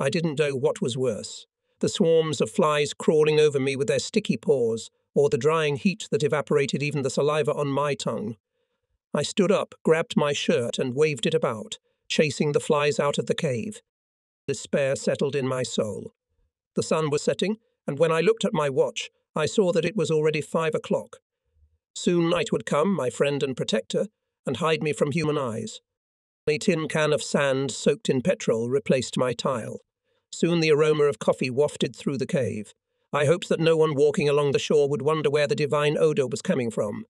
I didn't know what was worse the swarms of flies crawling over me with their sticky paws, or the drying heat that evaporated even the saliva on my tongue. I stood up, grabbed my shirt, and waved it about, chasing the flies out of the cave. Despair settled in my soul. The sun was setting, and when I looked at my watch, I saw that it was already five o'clock. Soon night would come, my friend and protector, and hide me from human eyes. A tin can of sand soaked in petrol replaced my tile. Soon the aroma of coffee wafted through the cave. I hoped that no one walking along the shore would wonder where the divine odour was coming from.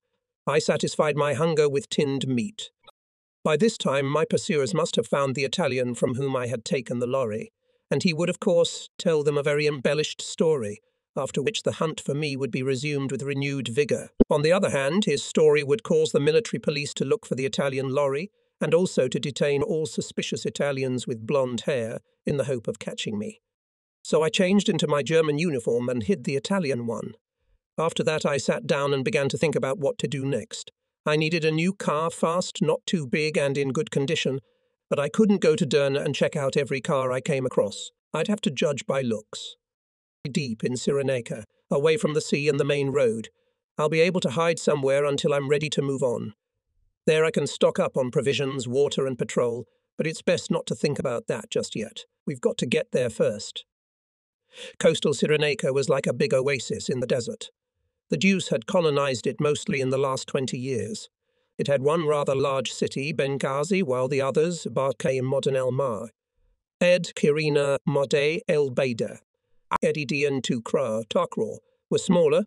I satisfied my hunger with tinned meat. By this time, my pursuers must have found the Italian from whom I had taken the lorry, and he would, of course, tell them a very embellished story, after which the hunt for me would be resumed with renewed vigour. On the other hand, his story would cause the military police to look for the Italian lorry, and also to detain all suspicious Italians with blonde hair in the hope of catching me. So I changed into my German uniform and hid the Italian one. After that, I sat down and began to think about what to do next. I needed a new car, fast, not too big, and in good condition, but I couldn't go to Derna and check out every car I came across. I'd have to judge by looks. Deep in Cyrenaica, away from the sea and the main road, I'll be able to hide somewhere until I'm ready to move on. There I can stock up on provisions, water, and patrol, but it's best not to think about that just yet. We've got to get there first. Coastal Cyrenaica was like a big oasis in the desert. The Jews had colonized it mostly in the last 20 years. It had one rather large city, Benghazi, while the others, Barkay and Modern El Mar, Ed, Kirina, Modé, El Beida, Edidi and Tukra, Takraw, were smaller.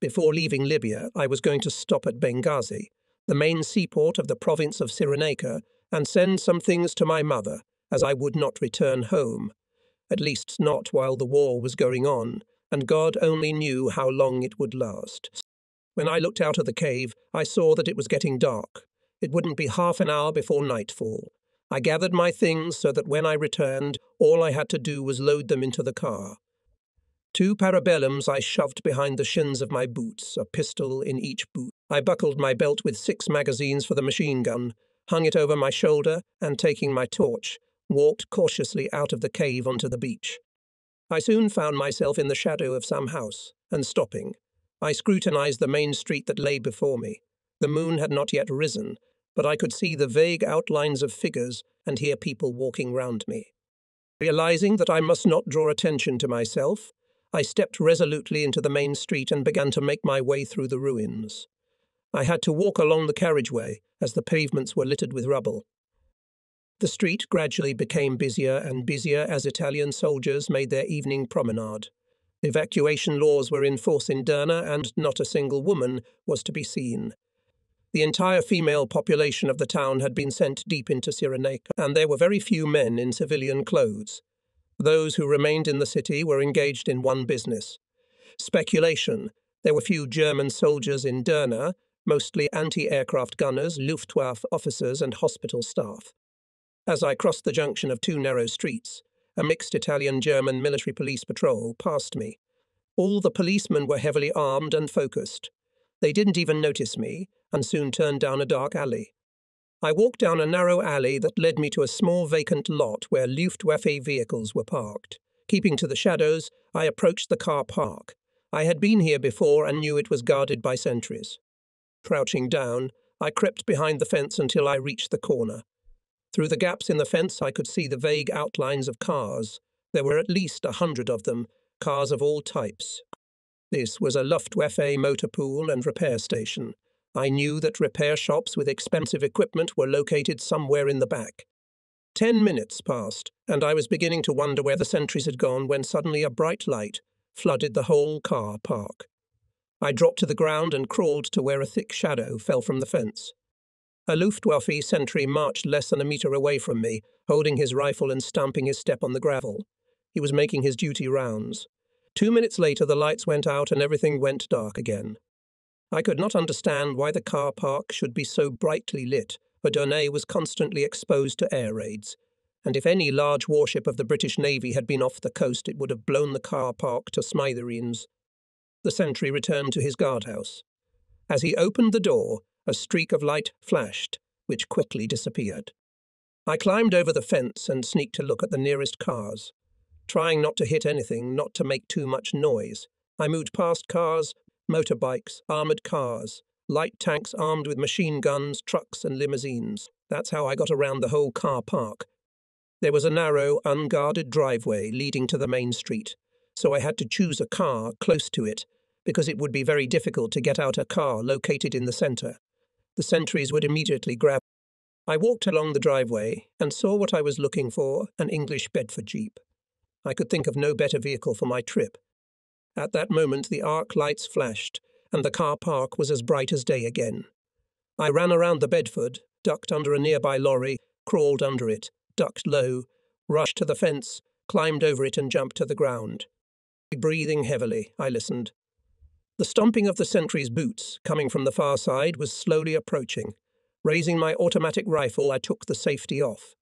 Before leaving Libya, I was going to stop at Benghazi, the main seaport of the province of Cyrenaica, and send some things to my mother, as I would not return home, at least not while the war was going on, and God only knew how long it would last. When I looked out of the cave, I saw that it was getting dark. It wouldn't be half an hour before nightfall. I gathered my things so that when I returned, all I had to do was load them into the car. Two parabellums I shoved behind the shins of my boots, a pistol in each boot. I buckled my belt with six magazines for the machine gun, hung it over my shoulder, and taking my torch, walked cautiously out of the cave onto the beach. I soon found myself in the shadow of some house, and stopping. I scrutinized the main street that lay before me. The moon had not yet risen, but I could see the vague outlines of figures and hear people walking round me. Realizing that I must not draw attention to myself, I stepped resolutely into the main street and began to make my way through the ruins. I had to walk along the carriageway, as the pavements were littered with rubble. The street gradually became busier and busier as Italian soldiers made their evening promenade. Evacuation laws were in force in Derna, and not a single woman was to be seen. The entire female population of the town had been sent deep into Cyrenaica, and there were very few men in civilian clothes. Those who remained in the city were engaged in one business speculation. There were few German soldiers in Derna, mostly anti aircraft gunners, Luftwaffe officers, and hospital staff. As I crossed the junction of two narrow streets, a mixed Italian German military police patrol passed me. All the policemen were heavily armed and focused. They didn't even notice me, and soon turned down a dark alley. I walked down a narrow alley that led me to a small vacant lot where Luftwaffe vehicles were parked. Keeping to the shadows, I approached the car park. I had been here before and knew it was guarded by sentries. Crouching down, I crept behind the fence until I reached the corner. Through the gaps in the fence, I could see the vague outlines of cars. There were at least a hundred of them, cars of all types. This was a Luftwaffe motor pool and repair station. I knew that repair shops with expensive equipment were located somewhere in the back. Ten minutes passed, and I was beginning to wonder where the sentries had gone when suddenly a bright light flooded the whole car park. I dropped to the ground and crawled to where a thick shadow fell from the fence. A Luftwaffe sentry marched less than a metre away from me, holding his rifle and stamping his step on the gravel. He was making his duty rounds. Two minutes later, the lights went out and everything went dark again. I could not understand why the car park should be so brightly lit, for Derna was constantly exposed to air raids, and if any large warship of the British Navy had been off the coast, it would have blown the car park to smithereens. The sentry returned to his guardhouse. As he opened the door, a streak of light flashed, which quickly disappeared. I climbed over the fence and sneaked to look at the nearest cars. trying not to hit anything, not to make too much noise. I moved past cars, motorbikes, armoured cars, light tanks armed with machine guns, trucks, and limousines. That's how I got around the whole car park. There was a narrow, unguarded driveway leading to the main street, so I had to choose a car close to it because it would be very difficult to get out a car located in the centre. The sentries would immediately grab. I walked along the driveway and saw what I was looking for an English Bedford Jeep. I could think of no better vehicle for my trip. At that moment, the arc lights flashed, and the car park was as bright as day again. I ran around the Bedford, ducked under a nearby lorry, crawled under it, ducked low, rushed to the fence, climbed over it, and jumped to the ground. Breathing heavily, I listened. The stomping of the sentry's boots, coming from the far side, was slowly approaching. Raising my automatic rifle, I took the safety off.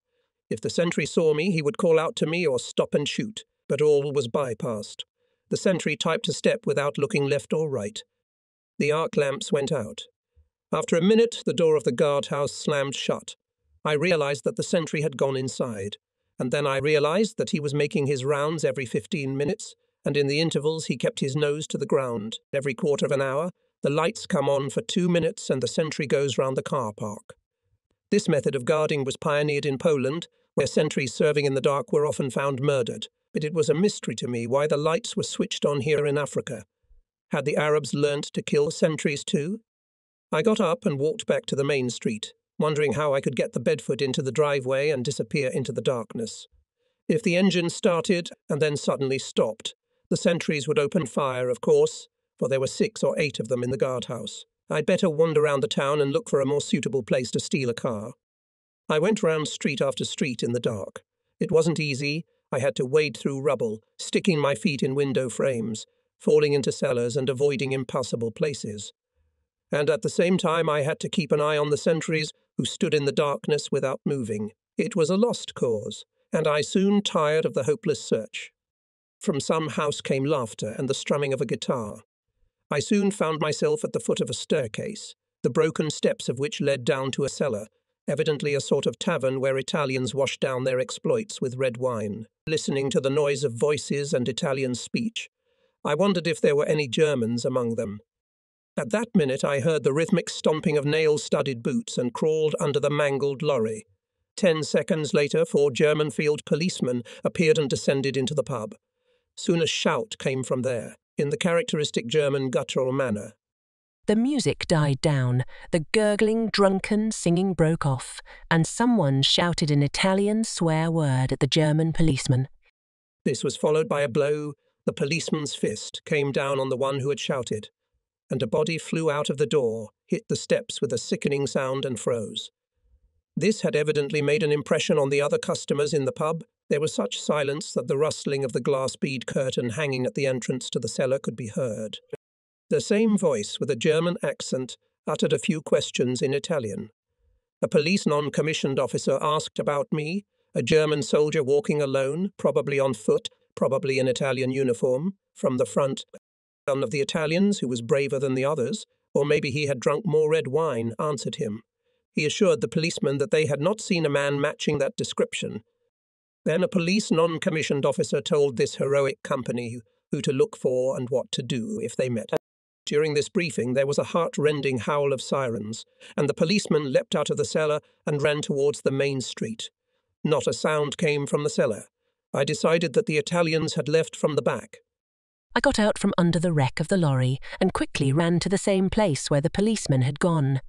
If the sentry saw me, he would call out to me or stop and shoot, but all was bypassed. The sentry typed a step without looking left or right. The arc lamps went out. After a minute, the door of the guardhouse slammed shut. I realized that the sentry had gone inside, and then I realized that he was making his rounds every fifteen minutes, and in the intervals he kept his nose to the ground. Every quarter of an hour, the lights come on for two minutes and the sentry goes round the car park. This method of guarding was pioneered in Poland, where sentries serving in the dark were often found murdered, but it was a mystery to me why the lights were switched on here in Africa. Had the Arabs learnt to kill sentries too? I got up and walked back to the main street, wondering how I could get the Bedford into the driveway and disappear into the darkness. If the engine started and then suddenly stopped, the sentries would open fire, of course, for there were six or eight of them in the guardhouse. I'd better wander round the town and look for a more suitable place to steal a car. I went round street after street in the dark. It wasn't easy. I had to wade through rubble, sticking my feet in window frames, falling into cellars and avoiding impassable places. And at the same time, I had to keep an eye on the sentries who stood in the darkness without moving. It was a lost cause, and I soon tired of the hopeless search. From some house came laughter and the strumming of a guitar. I soon found myself at the foot of a staircase, the broken steps of which led down to a cellar, evidently a sort of tavern where Italians washed down their exploits with red wine. Listening to the noise of voices and Italian speech, I wondered if there were any Germans among them. At that minute, I heard the rhythmic stomping of nail studded boots and crawled under the mangled lorry. Ten seconds later, four German field policemen appeared and descended into the pub. Soon a shout came from there, in the characteristic German guttural manner. The music died down, the gurgling, drunken singing broke off, and someone shouted an Italian swear word at the German policeman. This was followed by a blow the policeman's fist came down on the one who had shouted, and a body flew out of the door, hit the steps with a sickening sound, and froze. This had evidently made an impression on the other customers in the pub. There was such silence that the rustling of the glass bead curtain hanging at the entrance to the cellar could be heard. The same voice, with a German accent, uttered a few questions in Italian. A police non commissioned officer asked about me, a German soldier walking alone, probably on foot, probably in Italian uniform, from the front. One of the Italians, who was braver than the others, or maybe he had drunk more red wine, answered him. He assured the policeman that they had not seen a man matching that description. Then a police non commissioned officer told this heroic company who to look for and what to do if they met. During this briefing, there was a heart rending howl of sirens, and the policeman leapt out of the cellar and ran towards the main street. Not a sound came from the cellar. I decided that the Italians had left from the back. I got out from under the wreck of the lorry and quickly ran to the same place where the policeman had gone.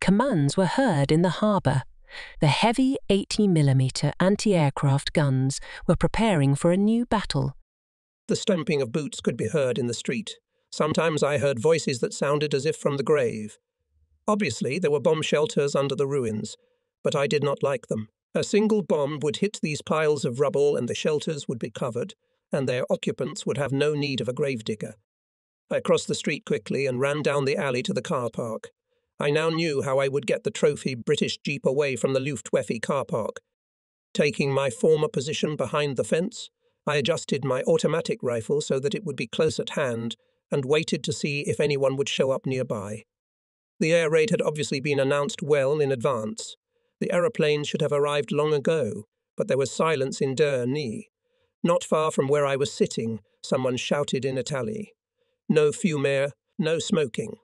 Commands were heard in the harbour. The heavy 80mm anti aircraft guns were preparing for a new battle. The stamping of boots could be heard in the street. Sometimes I heard voices that sounded as if from the grave. Obviously, there were bomb shelters under the ruins, but I did not like them. A single bomb would hit these piles of rubble and the shelters would be covered, and their occupants would have no need of a gravedigger. I crossed the street quickly and ran down the alley to the car park. I now knew how I would get the trophy British Jeep away from the Luftwaffe car park. Taking my former position behind the fence, I adjusted my automatic rifle so that it would be close at hand and waited to see if anyone would show up nearby. The air raid had obviously been announced well in advance, the aeroplanes should have arrived long ago, but there was silence in Derna. Not far from where I was sitting, someone shouted in Italian, No fumare, no smoking,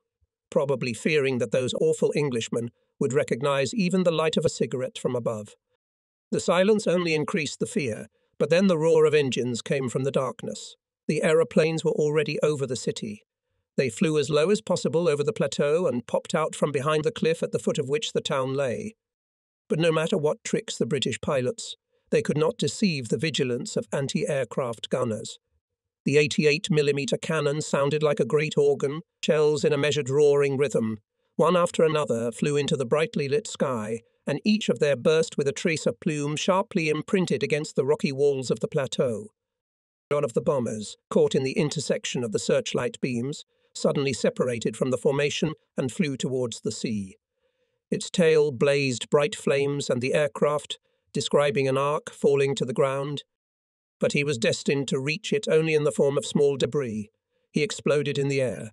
probably fearing that those awful Englishmen would recognize even the light of a cigarette from above. The silence only increased the fear, but then the roar of engines came from the darkness. The aeroplanes were already over the city. They flew as low as possible over the plateau and popped out from behind the cliff at the foot of which the town lay. But no matter what tricks the British pilots, they could not deceive the vigilance of anti aircraft gunners. The 88 mm cannon sounded like a great organ, shells in a measured roaring rhythm. One after another flew into the brightly lit sky, and each of their burst with a tracer plume sharply imprinted against the rocky walls of the plateau. One of the bombers, caught in the intersection of the searchlight beams, suddenly separated from the formation and flew towards the sea. Its tail blazed bright flames, and the aircraft, describing an arc falling to the ground. But he was destined to reach it only in the form of small debris. He exploded in the air.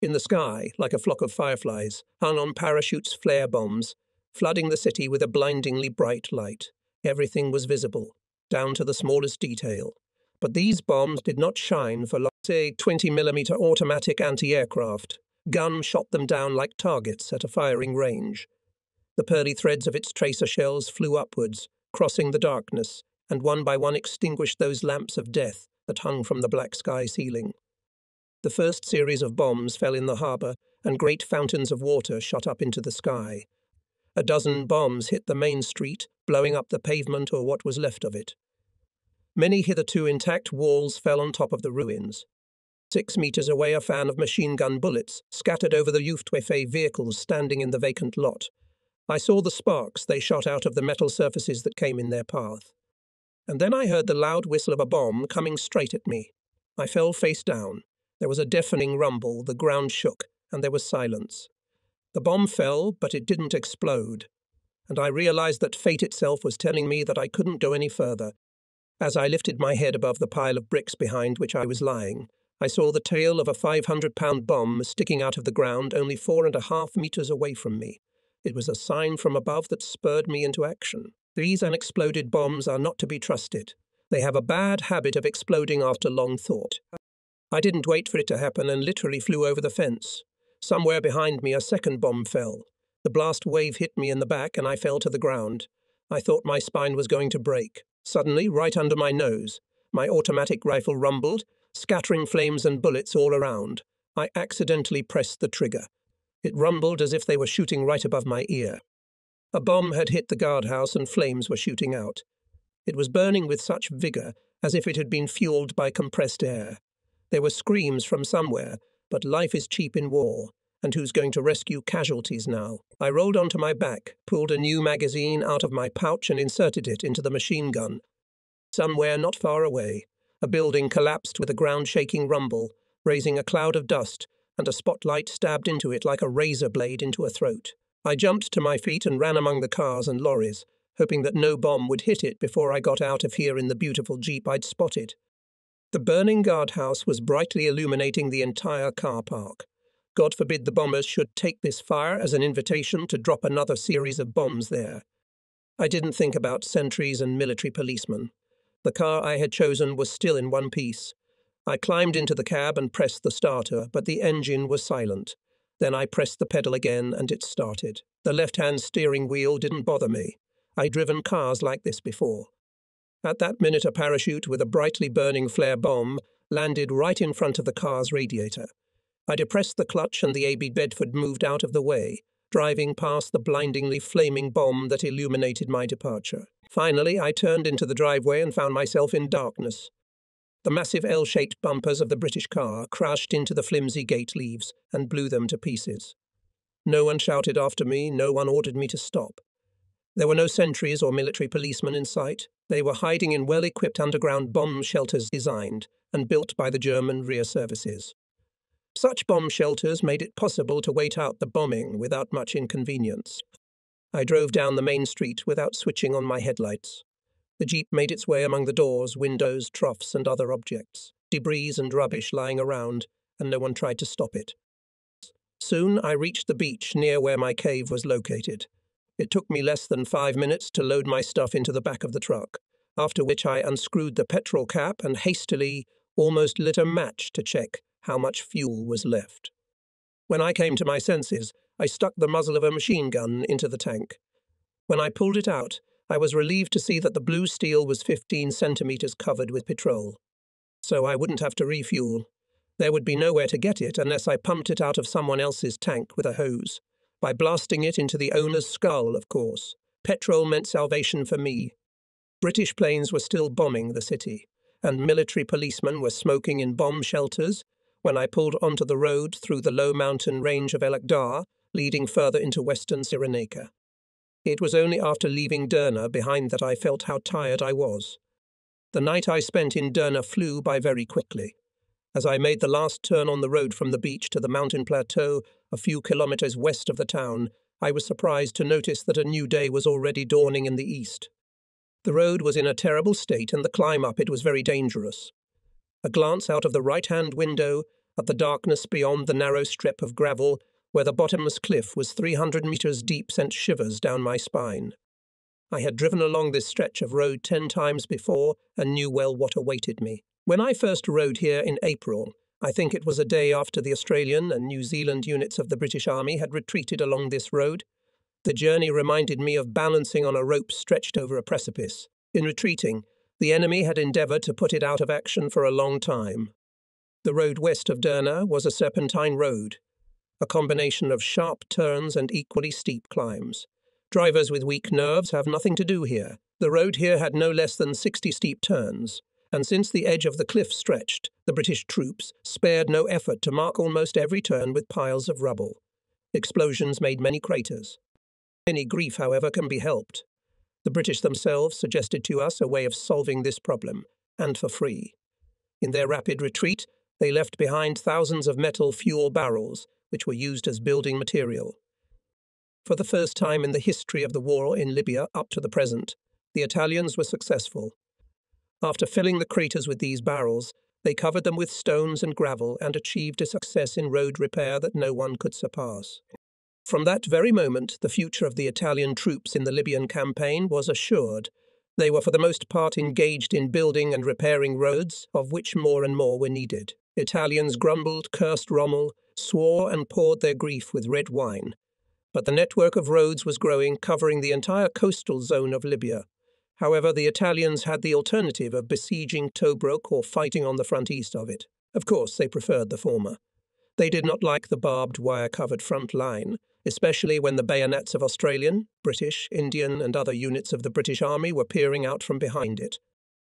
In the sky, like a flock of fireflies, hung on parachutes flare bombs, flooding the city with a blindingly bright light. Everything was visible, down to the smallest detail. But these bombs did not shine for, say, 20 millimeter automatic anti aircraft. Gun shot them down like targets at a firing range. The pearly threads of its tracer shells flew upwards, crossing the darkness, and one by one extinguished those lamps of death that hung from the black sky ceiling. The first series of bombs fell in the harbour, and great fountains of water shot up into the sky. A dozen bombs hit the main street, blowing up the pavement or what was left of it. Many hitherto intact walls fell on top of the ruins. Six metres away, a fan of machine gun bullets scattered over the Luftwaffe vehicles standing in the vacant lot, I saw the sparks they shot out of the metal surfaces that came in their path. And then I heard the loud whistle of a bomb coming straight at me. I fell face down. There was a deafening rumble, the ground shook, and there was silence. The bomb fell, but it didn't explode. And I realized that fate itself was telling me that I couldn't go any further. As I lifted my head above the pile of bricks behind which I was lying, I saw the tail of a 500 pound bomb sticking out of the ground only four and a half meters away from me. It was a sign from above that spurred me into action. These unexploded bombs are not to be trusted. They have a bad habit of exploding after long thought. I didn't wait for it to happen and literally flew over the fence. Somewhere behind me, a second bomb fell. The blast wave hit me in the back and I fell to the ground. I thought my spine was going to break. Suddenly, right under my nose, my automatic rifle rumbled, scattering flames and bullets all around. I accidentally pressed the trigger. It rumbled as if they were shooting right above my ear. A bomb had hit the guardhouse and flames were shooting out. It was burning with such vigour as if it had been fueled by compressed air. There were screams from somewhere, but life is cheap in war, and who's going to rescue casualties now? I rolled onto my back, pulled a new magazine out of my pouch, and inserted it into the machine gun. Somewhere not far away, a building collapsed with a ground shaking rumble, raising a cloud of dust and a spotlight stabbed into it like a razor blade into a throat. I jumped to my feet and ran among the cars and lorries, hoping that no bomb would hit it before I got out of here in the beautiful jeep I'd spotted. The burning guardhouse was brightly illuminating the entire car park. God forbid the bombers should take this fire as an invitation to drop another series of bombs there. I didn't think about sentries and military policemen. The car I had chosen was still in one piece, I climbed into the cab and pressed the starter, but the engine was silent. Then I pressed the pedal again and it started. The left hand steering wheel didn't bother me. I'd driven cars like this before. At that minute, a parachute with a brightly burning flare bomb landed right in front of the car's radiator. I depressed the clutch and the AB Bedford moved out of the way, driving past the blindingly flaming bomb that illuminated my departure. Finally, I turned into the driveway and found myself in darkness. The massive L shaped bumpers of the British car crashed into the flimsy gate leaves and blew them to pieces. No one shouted after me, no one ordered me to stop. There were no sentries or military policemen in sight. They were hiding in well equipped underground bomb shelters designed and built by the German rear services. Such bomb shelters made it possible to wait out the bombing without much inconvenience. I drove down the main street without switching on my headlights. The jeep made its way among the doors, windows, troughs, and other objects, debris and rubbish lying around, and no one tried to stop it. Soon I reached the beach near where my cave was located. It took me less than five minutes to load my stuff into the back of the truck. after which I unscrewed the petrol cap and hastily almost lit a match to check how much fuel was left. When I came to my senses, I stuck the muzzle of a machine gun into the tank. When I pulled it out, I was relieved to see that the blue steel was 15 centimetres covered with petrol. So I wouldn't have to refuel. There would be nowhere to get it unless I pumped it out of someone else's tank with a hose. By blasting it into the owner's skull, of course. Petrol meant salvation for me. British planes were still bombing the city, and military policemen were smoking in bomb shelters when I pulled onto the road through the low mountain range of El Akhdar, leading further into western Cyrenaica. It was only after leaving Derna behind that I felt how tired I was. The night I spent in Derna flew by very quickly. As I made the last turn on the road from the beach to the mountain plateau a few kilometres west of the town, I was surprised to notice that a new day was already dawning in the east. The road was in a terrible state, and the climb up it was very dangerous. A glance out of the right hand window at the darkness beyond the narrow strip of gravel where the bottomless cliff was 300 metres deep sent shivers down my spine. I had driven along this stretch of road ten times before and knew well what awaited me. When I first rode here in April, I think it was a day after the Australian and New Zealand units of the British Army had retreated along this road, the journey reminded me of balancing on a rope stretched over a precipice. In retreating, the enemy had endeavoured to put it out of action for a long time. The road west of Derna was a serpentine road, a combination of sharp turns and equally steep climbs. Drivers with weak nerves have nothing to do here. The road here had no less than 60 steep turns, and since the edge of the cliff stretched, the British troops spared no effort to mark almost every turn with piles of rubble. Explosions made many craters. Any grief, however, can be helped. The British themselves suggested to us a way of solving this problem, and for free. In their rapid retreat, they left behind thousands of metal fuel barrels, which were used as building material. For the first time in the history of the war in Libya up to the present, the Italians were successful. After filling the craters with these barrels, they covered them with stones and gravel and achieved a success in road repair that no one could surpass. From that very moment, the future of the Italian troops in the Libyan campaign was assured. They were for the most part engaged in building and repairing roads, of which more and more were needed. Italians grumbled, cursed Rommel, swore, and poured their grief with red wine. But the network of roads was growing, covering the entire coastal zone of Libya. However, the Italians had the alternative of besieging Tobruk or fighting on the front east of it. Of course, they preferred the former. They did not like the barbed wire covered front line, especially when the bayonets of Australian, British, Indian, and other units of the British Army were peering out from behind it.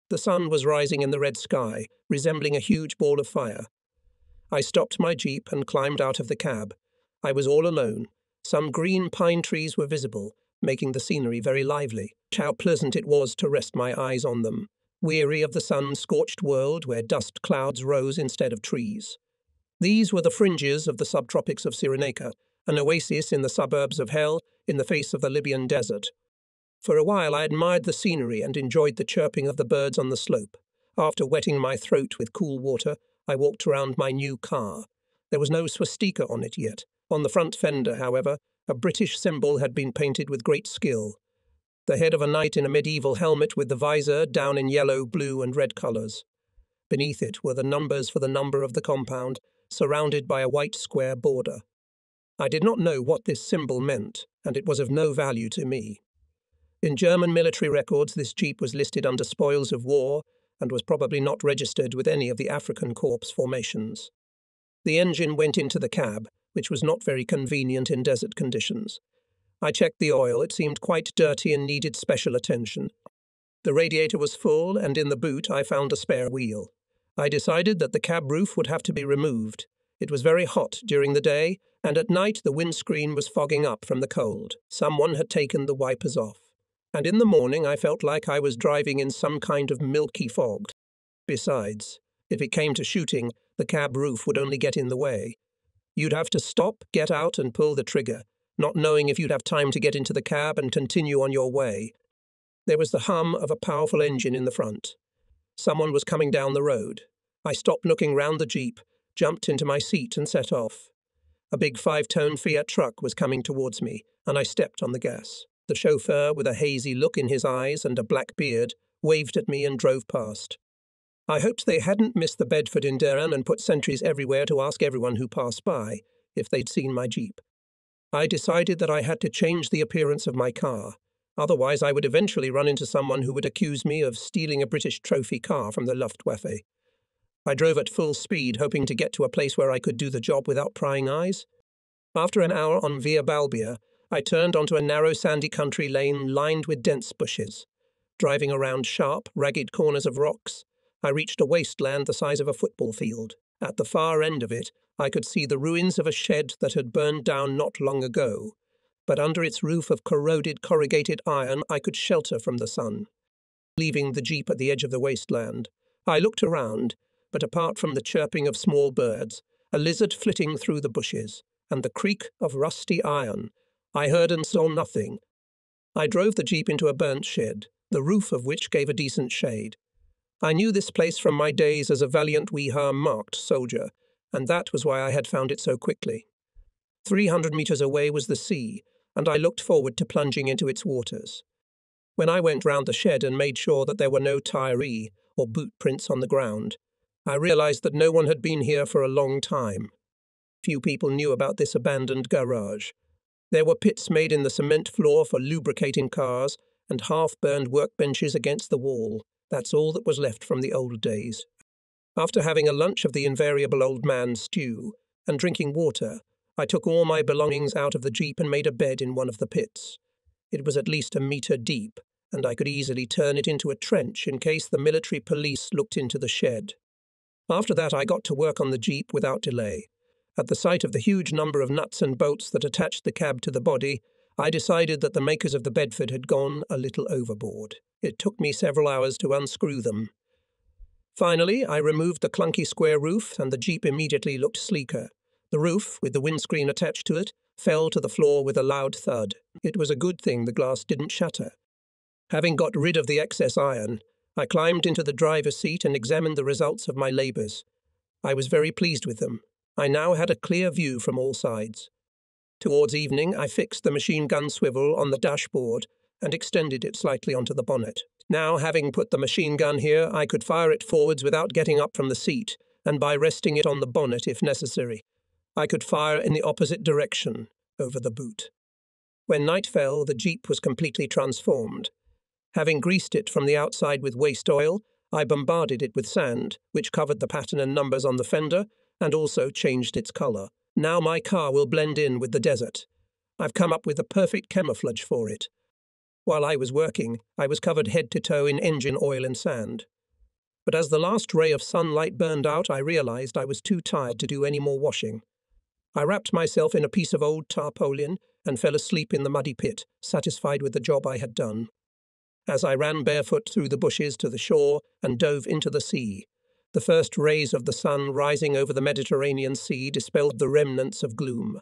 The sun was rising in the red sky, resembling a huge ball of fire. I stopped my jeep and climbed out of the cab. I was all alone. Some green pine trees were visible, making the scenery very lively. How pleasant it was to rest my eyes on them, weary of the sun scorched world where dust clouds rose instead of trees. These were the fringes of the subtropics of Cyrenaica, an oasis in the suburbs of Hell in the face of the Libyan desert. For a while I admired the scenery and enjoyed the chirping of the birds on the slope. After wetting my throat with cool water, I walked around my new car. There was no swastika on it yet. On the front fender, however, a British symbol had been painted with great skill. The head of a knight in a medieval helmet with the visor down in yellow, blue, and red colours. Beneath it were the numbers for the number of the compound, surrounded by a white square border. I did not know what this symbol meant, and it was of no value to me. In German military records, this jeep was listed under spoils of war and was probably not registered with any of the African Corps formations. The engine went into the cab, which was not very convenient in desert conditions. I checked the oil, it seemed quite dirty and needed special attention. The radiator was full, and in the boot I found a spare wheel. I decided that the cab roof would have to be removed. It was very hot during the day, and at night the windscreen was fogging up from the cold. Someone had taken the wipers off. And in the morning I felt like I was driving in some kind of milky fog. Besides, if it came to shooting, the cab roof would only get in the way. You'd have to stop, get out, and pull the trigger, not knowing if you'd have time to get into the cab and continue on your way. There was the hum of a powerful engine in the front. Someone was coming down the road. I stopped looking round the jeep, jumped into my seat, and set off. A big five tone Fiat truck was coming towards me, and I stepped on the gas. The chauffeur, with a hazy look in his eyes and a black beard, waved at me, and drove past. I hoped they hadn't missed the Bedford in Derna and put sentries everywhere to ask everyone who passed by if they'd seen my Jeep. I decided that I had to change the appearance of my car. Otherwise, I would eventually run into someone who would accuse me of stealing a British trophy car from the Luftwaffe. I drove at full speed, hoping to get to a place where I could do the job without prying eyes. After an hour on Via Balbia, I turned onto a narrow sandy country lane lined with dense bushes. Driving around sharp, ragged corners of rocks, I reached a wasteland the size of a football field. At the far end of it, I could see the ruins of a shed that had burned down not long ago, but under its roof of corroded corrugated iron I could shelter from the sun. Leaving the jeep at the edge of the wasteland, I looked around, but apart from the chirping of small birds, a lizard flitting through the bushes, and the creak of rusty iron, I heard and saw nothing. I drove the jeep into a burnt shed, the roof of which gave a decent shade. I knew this place from my days as a valiant Wehrmacht soldier, and that was why I had found it so quickly. Three hundred metres away was the sea, and I looked forward to plunging into its waters. When I went round the shed and made sure that there were no tyree or boot prints on the ground, I realized that no one had been here for a long time. Few people knew about this abandoned garage. There were pits made in the cement floor for lubricating cars and half burned workbenches against the wall. That's all that was left from the old days. After having a lunch of the invariable old man stew and drinking water, I took all my belongings out of the jeep and made a bed in one of the pits. It was at least a metre deep, and I could easily turn it into a trench in case the military police looked into the shed. After that, I got to work on the jeep without delay. At the sight of the huge number of nuts and bolts that attached the cab to the body, I decided that the makers of the Bedford had gone a little overboard. It took me several hours to unscrew them, Finally, I removed the clunky square roof, and the Jeep immediately looked sleeker. The roof, with the windscreen attached to it, fell to the floor with a loud thud. It was a good thing the glass didn't shatter. Having got rid of the excess iron, I climbed into the driver's seat and examined the results of my labours. I was very pleased with them. I now had a clear view from all sides. Towards evening, I fixed the machine gun swivel on the dashboard and extended it slightly onto the bonnet. Now, having put the machine gun here, I could fire it forwards without getting up from the seat, and by resting it on the bonnet if necessary. I could fire in the opposite direction, over the boot. When night fell, the Jeep was completely transformed. Having greased it from the outside with waste oil, I bombarded it with sand, which covered the pattern and numbers on the fender, and also changed its colour. Now my car will blend in with the desert. I've come up with the perfect camouflage for it. While I was working, I was covered head to toe in engine oil and sand. But as the last ray of sunlight burned out, I realized I was too tired to do any more washing. I wrapped myself in a piece of old tarpaulin and fell asleep in the muddy pit, satisfied with the job I had done. As I ran barefoot through the bushes to the shore and dove into the sea, the first rays of the sun rising over the Mediterranean Sea dispelled the remnants of gloom.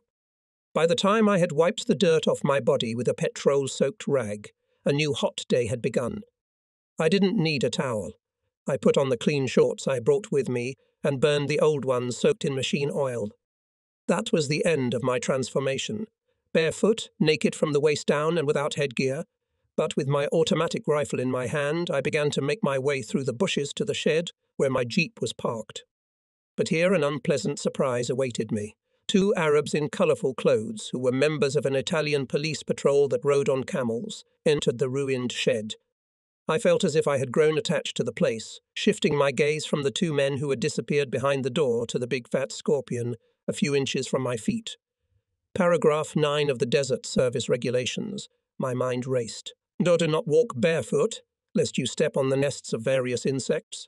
By the time I had wiped the dirt off my body with a petrol soaked rag, a new hot day had begun. I didn't need a towel. I put on the clean shorts I brought with me and burned the old ones soaked in machine oil. That was the end of my transformation. Barefoot, naked from the waist down and without headgear, but with my automatic rifle in my hand, I began to make my way through the bushes to the shed where my jeep was parked. But here an unpleasant surprise awaited me two Arabs in colourful clothes, who were members of an Italian police patrol that rode on camels, entered the ruined shed. I felt as if I had grown attached to the place, shifting my gaze from the two men who had disappeared behind the door to the big fat scorpion a few inches from my feet. Paragraph 9 of the Desert Service Regulations. My mind raced. Do not walk barefoot, lest you step on the nests of various insects,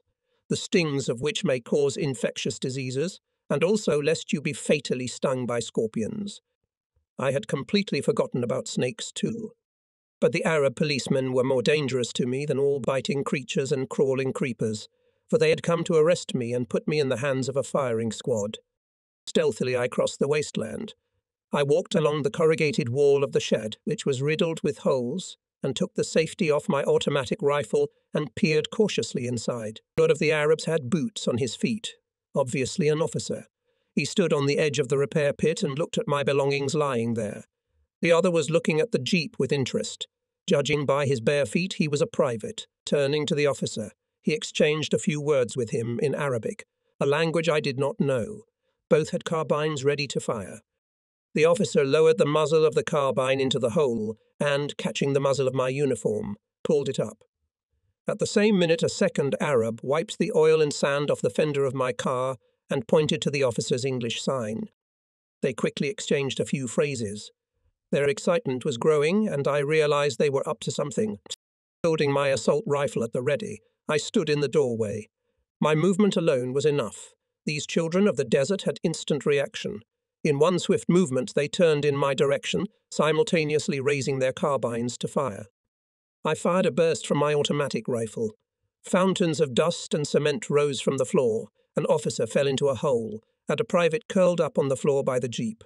the stings of which may cause infectious diseases, and also lest you be fatally stung by scorpions. I had completely forgotten about snakes, too. But the Arab policemen were more dangerous to me than all biting creatures and crawling creepers, for they had come to arrest me and put me in the hands of a firing squad. Stealthily, I crossed the wasteland. I walked along the corrugated wall of the shed, which was riddled with holes, and took the safety off my automatic rifle and peered cautiously inside. One of the Arabs had boots on his feet, obviously an officer. He stood on the edge of the repair pit and looked at my belongings lying there. The other was looking at the jeep with interest. Judging by his bare feet, he was a private. Turning to the officer, he exchanged a few words with him in Arabic, a language I did not know. Both had carbines ready to fire. The officer lowered the muzzle of the carbine into the hole and, catching the muzzle of my uniform, pulled it up. At the same minute, a second Arab wiped the oil and sand off the fender of my car and pointed to the officer's English sign. They quickly exchanged a few phrases. Their excitement was growing, and I realized they were up to something. Holding my assault rifle at the ready, I stood in the doorway. My movement alone was enough. These children of the desert had instant reaction. In one swift movement, they turned in my direction, simultaneously raising their carbines to fire. I fired a burst from my automatic rifle. Fountains of dust and cement rose from the floor. An officer fell into a hole, and a private curled up on the floor by the jeep.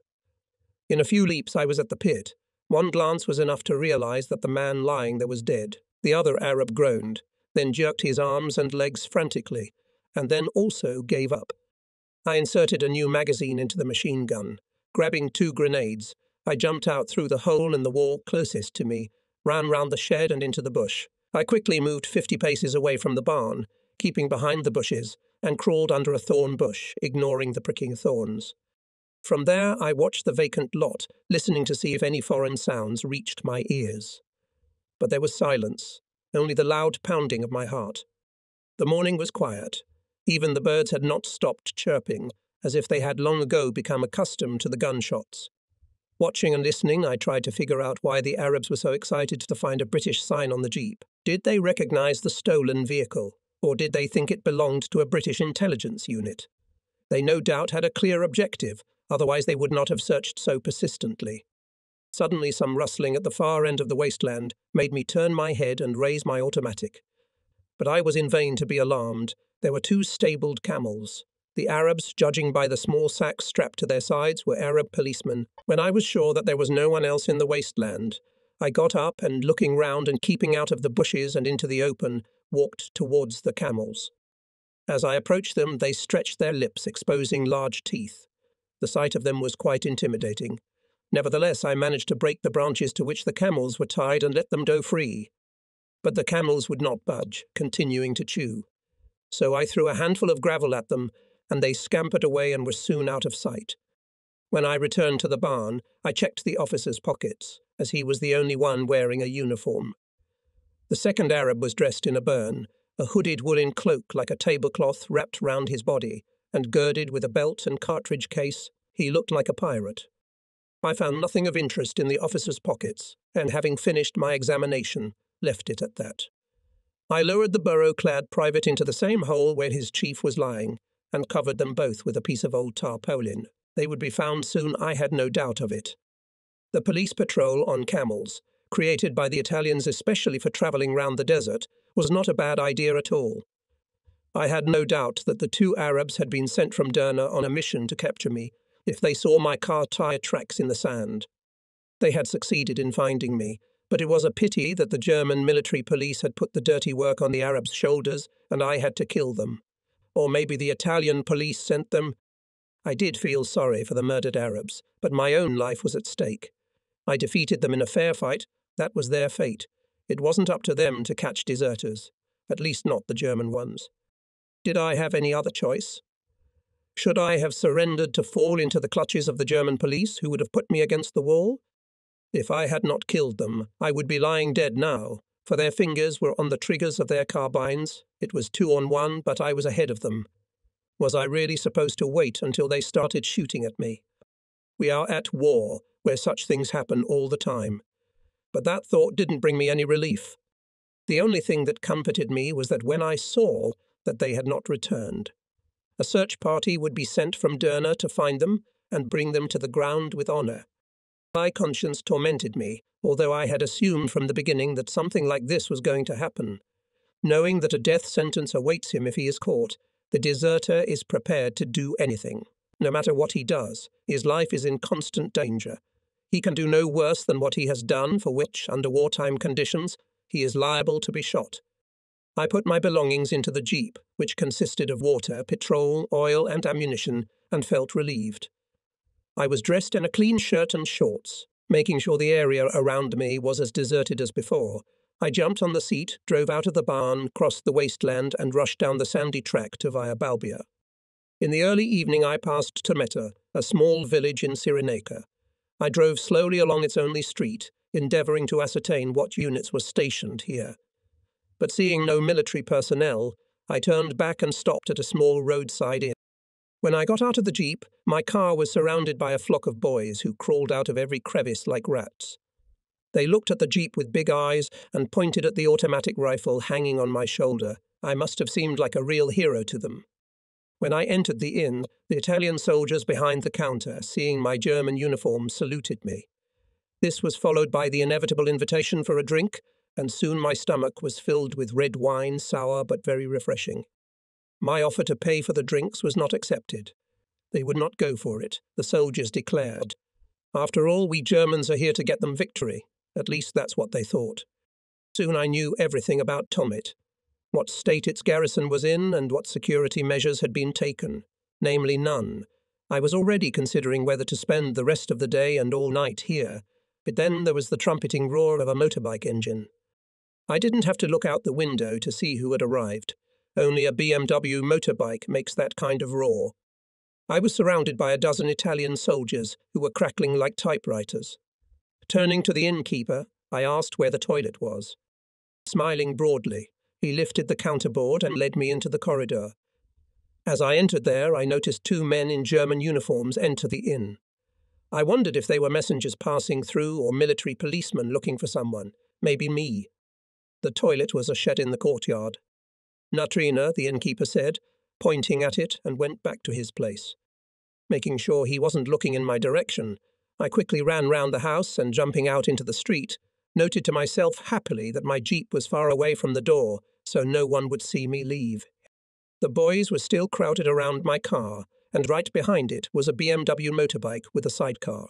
In a few leaps, I was at the pit. One glance was enough to realize that the man lying there was dead. The other Arab groaned, then jerked his arms and legs frantically, and then also gave up. I inserted a new magazine into the machine gun. Grabbing two grenades, I jumped out through the hole in the wall closest to me ran round the shed and into the bush. I quickly moved fifty paces away from the barn, keeping behind the bushes, and crawled under a thorn bush, ignoring the pricking thorns. From there, I watched the vacant lot, listening to see if any foreign sounds reached my ears. But there was silence, only the loud pounding of my heart. The morning was quiet. Even the birds had not stopped chirping, as if they had long ago become accustomed to the gunshots. Watching and listening, I tried to figure out why the Arabs were so excited to find a British sign on the Jeep. Did they recognize the stolen vehicle, or did they think it belonged to a British intelligence unit? They no doubt had a clear objective, otherwise, they would not have searched so persistently. Suddenly, some rustling at the far end of the wasteland made me turn my head and raise my automatic. But I was in vain to be alarmed. There were two stabled camels. The Arabs, judging by the small sacks strapped to their sides, were Arab policemen. When I was sure that there was no one else in the wasteland, I got up and, looking round and keeping out of the bushes and into the open, walked towards the camels. As I approached them, they stretched their lips, exposing large teeth. The sight of them was quite intimidating. Nevertheless, I managed to break the branches to which the camels were tied and let them go free. But the camels would not budge, continuing to chew. So I threw a handful of gravel at them and they scampered away and were soon out of sight. When I returned to the barn, I checked the officer's pockets, as he was the only one wearing a uniform. The second Arab was dressed in a burn, a hooded woolen cloak like a tablecloth wrapped round his body, and girded with a belt and cartridge case, he looked like a pirate. I found nothing of interest in the officer's pockets, and having finished my examination, left it at that. I lowered the burro clad private into the same hole where his chief was lying, and covered them both with a piece of old tarpaulin. They would be found soon, I had no doubt of it. The police patrol on camels, created by the Italians especially for travelling round the desert, was not a bad idea at all. I had no doubt that the two Arabs had been sent from Derna on a mission to capture me if they saw my car tyre tracks in the sand. They had succeeded in finding me, but it was a pity that the German military police had put the dirty work on the Arabs' shoulders and I had to kill them or maybe the Italian police sent them. I did feel sorry for the murdered Arabs, but my own life was at stake. I defeated them in a fair fight. That was their fate. It wasn't up to them to catch deserters, at least not the German ones. Did I have any other choice? Should I have surrendered to fall into the clutches of the German police, who would have put me against the wall? If I had not killed them, I would be lying dead now, for their fingers were on the triggers of their carbines. It was two on one, but I was ahead of them. Was I really supposed to wait until they started shooting at me? We are at war, where such things happen all the time. But that thought didn't bring me any relief. The only thing that comforted me was that when I saw that they had not returned, a search party would be sent from Derna to find them and bring them to the ground with honour. My conscience tormented me, although I had assumed from the beginning that something like this was going to happen. Knowing that a death sentence awaits him if he is caught, the deserter is prepared to do anything. No matter what he does, his life is in constant danger. He can do no worse than what he has done, for which, under wartime conditions, he is liable to be shot. I put my belongings into the jeep, which consisted of water, petrol, oil, and ammunition, and felt relieved. I was dressed in a clean shirt and shorts, making sure the area around me was as deserted as before. I jumped on the seat, drove out of the barn, crossed the wasteland, and rushed down the sandy track to Via Balbia. In the early evening, I passed Tometa, a small village in Cyrenaica. I drove slowly along its only street, endeavouring to ascertain what units were stationed here. But seeing no military personnel, I turned back and stopped at a small roadside inn. When I got out of the jeep, my car was surrounded by a flock of boys who crawled out of every crevice like rats. They looked at the jeep with big eyes and pointed at the automatic rifle hanging on my shoulder. I must have seemed like a real hero to them. When I entered the inn, the Italian soldiers behind the counter, seeing my German uniform, saluted me. This was followed by the inevitable invitation for a drink, and soon my stomach was filled with red wine, sour but very refreshing. My offer to pay for the drinks was not accepted. They would not go for it, the soldiers declared. After all, we Germans are here to get them victory. At least that's what they thought. Soon I knew everything about Tomet, what state its garrison was in, and what security measures had been taken, namely none. I was already considering whether to spend the rest of the day and all night here, but then there was the trumpeting roar of a motorbike engine. I didn't have to look out the window to see who had arrived. Only a BMW motorbike makes that kind of roar. I was surrounded by a dozen Italian soldiers who were crackling like typewriters. Turning to the innkeeper, I asked where the toilet was. Smiling broadly, he lifted the counterboard and led me into the corridor. As I entered there, I noticed two men in German uniforms enter the inn. I wondered if they were messengers passing through or military policemen looking for someone, maybe me. The toilet was a shed in the courtyard. Natrina, the innkeeper said, pointing at it, and went back to his place. Making sure he wasn't looking in my direction, I quickly ran round the house and, jumping out into the street, noted to myself happily that my jeep was far away from the door, so no one would see me leave. The boys were still crowded around my car, and right behind it was a BMW motorbike with a sidecar.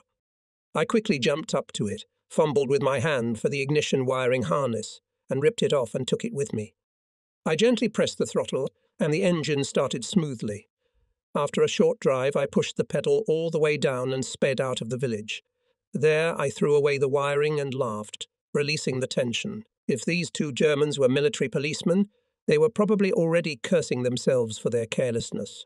I quickly jumped up to it, fumbled with my hand for the ignition wiring harness, and ripped it off and took it with me. I gently pressed the throttle, and the engine started smoothly. After a short drive, I pushed the pedal all the way down and sped out of the village. There, I threw away the wiring and laughed, releasing the tension. If these two Germans were military policemen, they were probably already cursing themselves for their carelessness.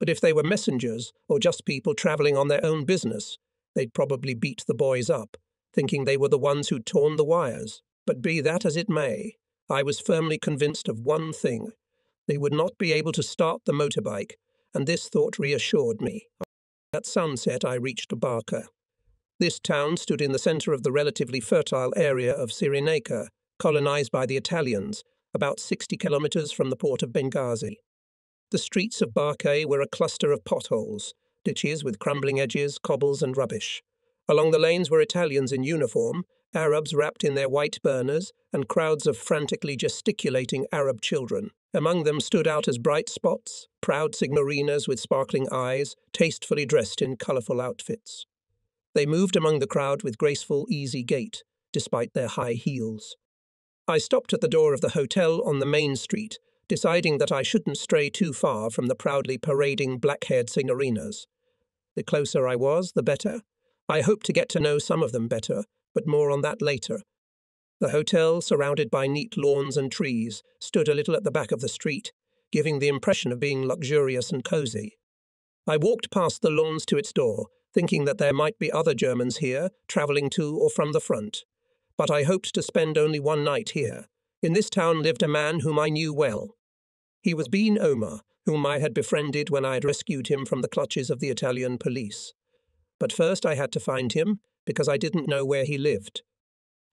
But if they were messengers, or just people travelling on their own business, they'd probably beat the boys up, thinking they were the ones who'd torn the wires. But be that as it may, I was firmly convinced of one thing they would not be able to start the motorbike, and this thought reassured me. At sunset, I reached Barca. This town stood in the centre of the relatively fertile area of Cyrenaica, colonized by the Italians, about 60 kilometres from the port of Benghazi. The streets of Barca were a cluster of potholes, ditches with crumbling edges, cobbles, and rubbish. Along the lanes were Italians in uniform, Arabs wrapped in their white burnouses, and crowds of frantically gesticulating Arab children. Among them stood out as bright spots, proud signorinas with sparkling eyes, tastefully dressed in colourful outfits. They moved among the crowd with graceful, easy gait, despite their high heels. I stopped at the door of the hotel on the main street, deciding that I shouldn't stray too far from the proudly parading black haired signorinas. The closer I was, the better. I hoped to get to know some of them better, but more on that later. The hotel, surrounded by neat lawns and trees, stood a little at the back of the street, giving the impression of being luxurious and cosy. I walked past the lawns to its door, thinking that there might be other Germans here, travelling to or from the front. But I hoped to spend only one night here. In this town lived a man whom I knew well. He was Ben Omar, whom I had befriended when I had rescued him from the clutches of the Italian police. But first I had to find him, because I didn't know where he lived.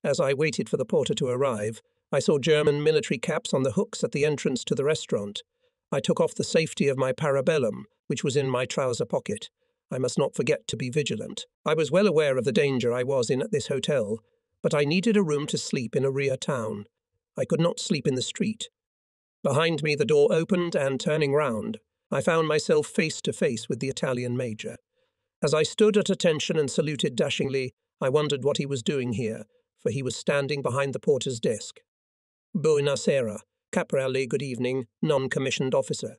As I waited for the porter to arrive, I saw German military caps on the hooks at the entrance to the restaurant. I took off the safety of my parabellum, which was in my trouser pocket. I must not forget to be vigilant. I was well aware of the danger I was in at this hotel, but I needed a room to sleep in a rear town. I could not sleep in the street. Behind me, the door opened, and turning round, I found myself face to face with the Italian major. As I stood at attention and saluted dashingly, I wondered what he was doing here, for he was standing behind the porter's desk. Buonasera, Caporale, good evening, non commissioned officer.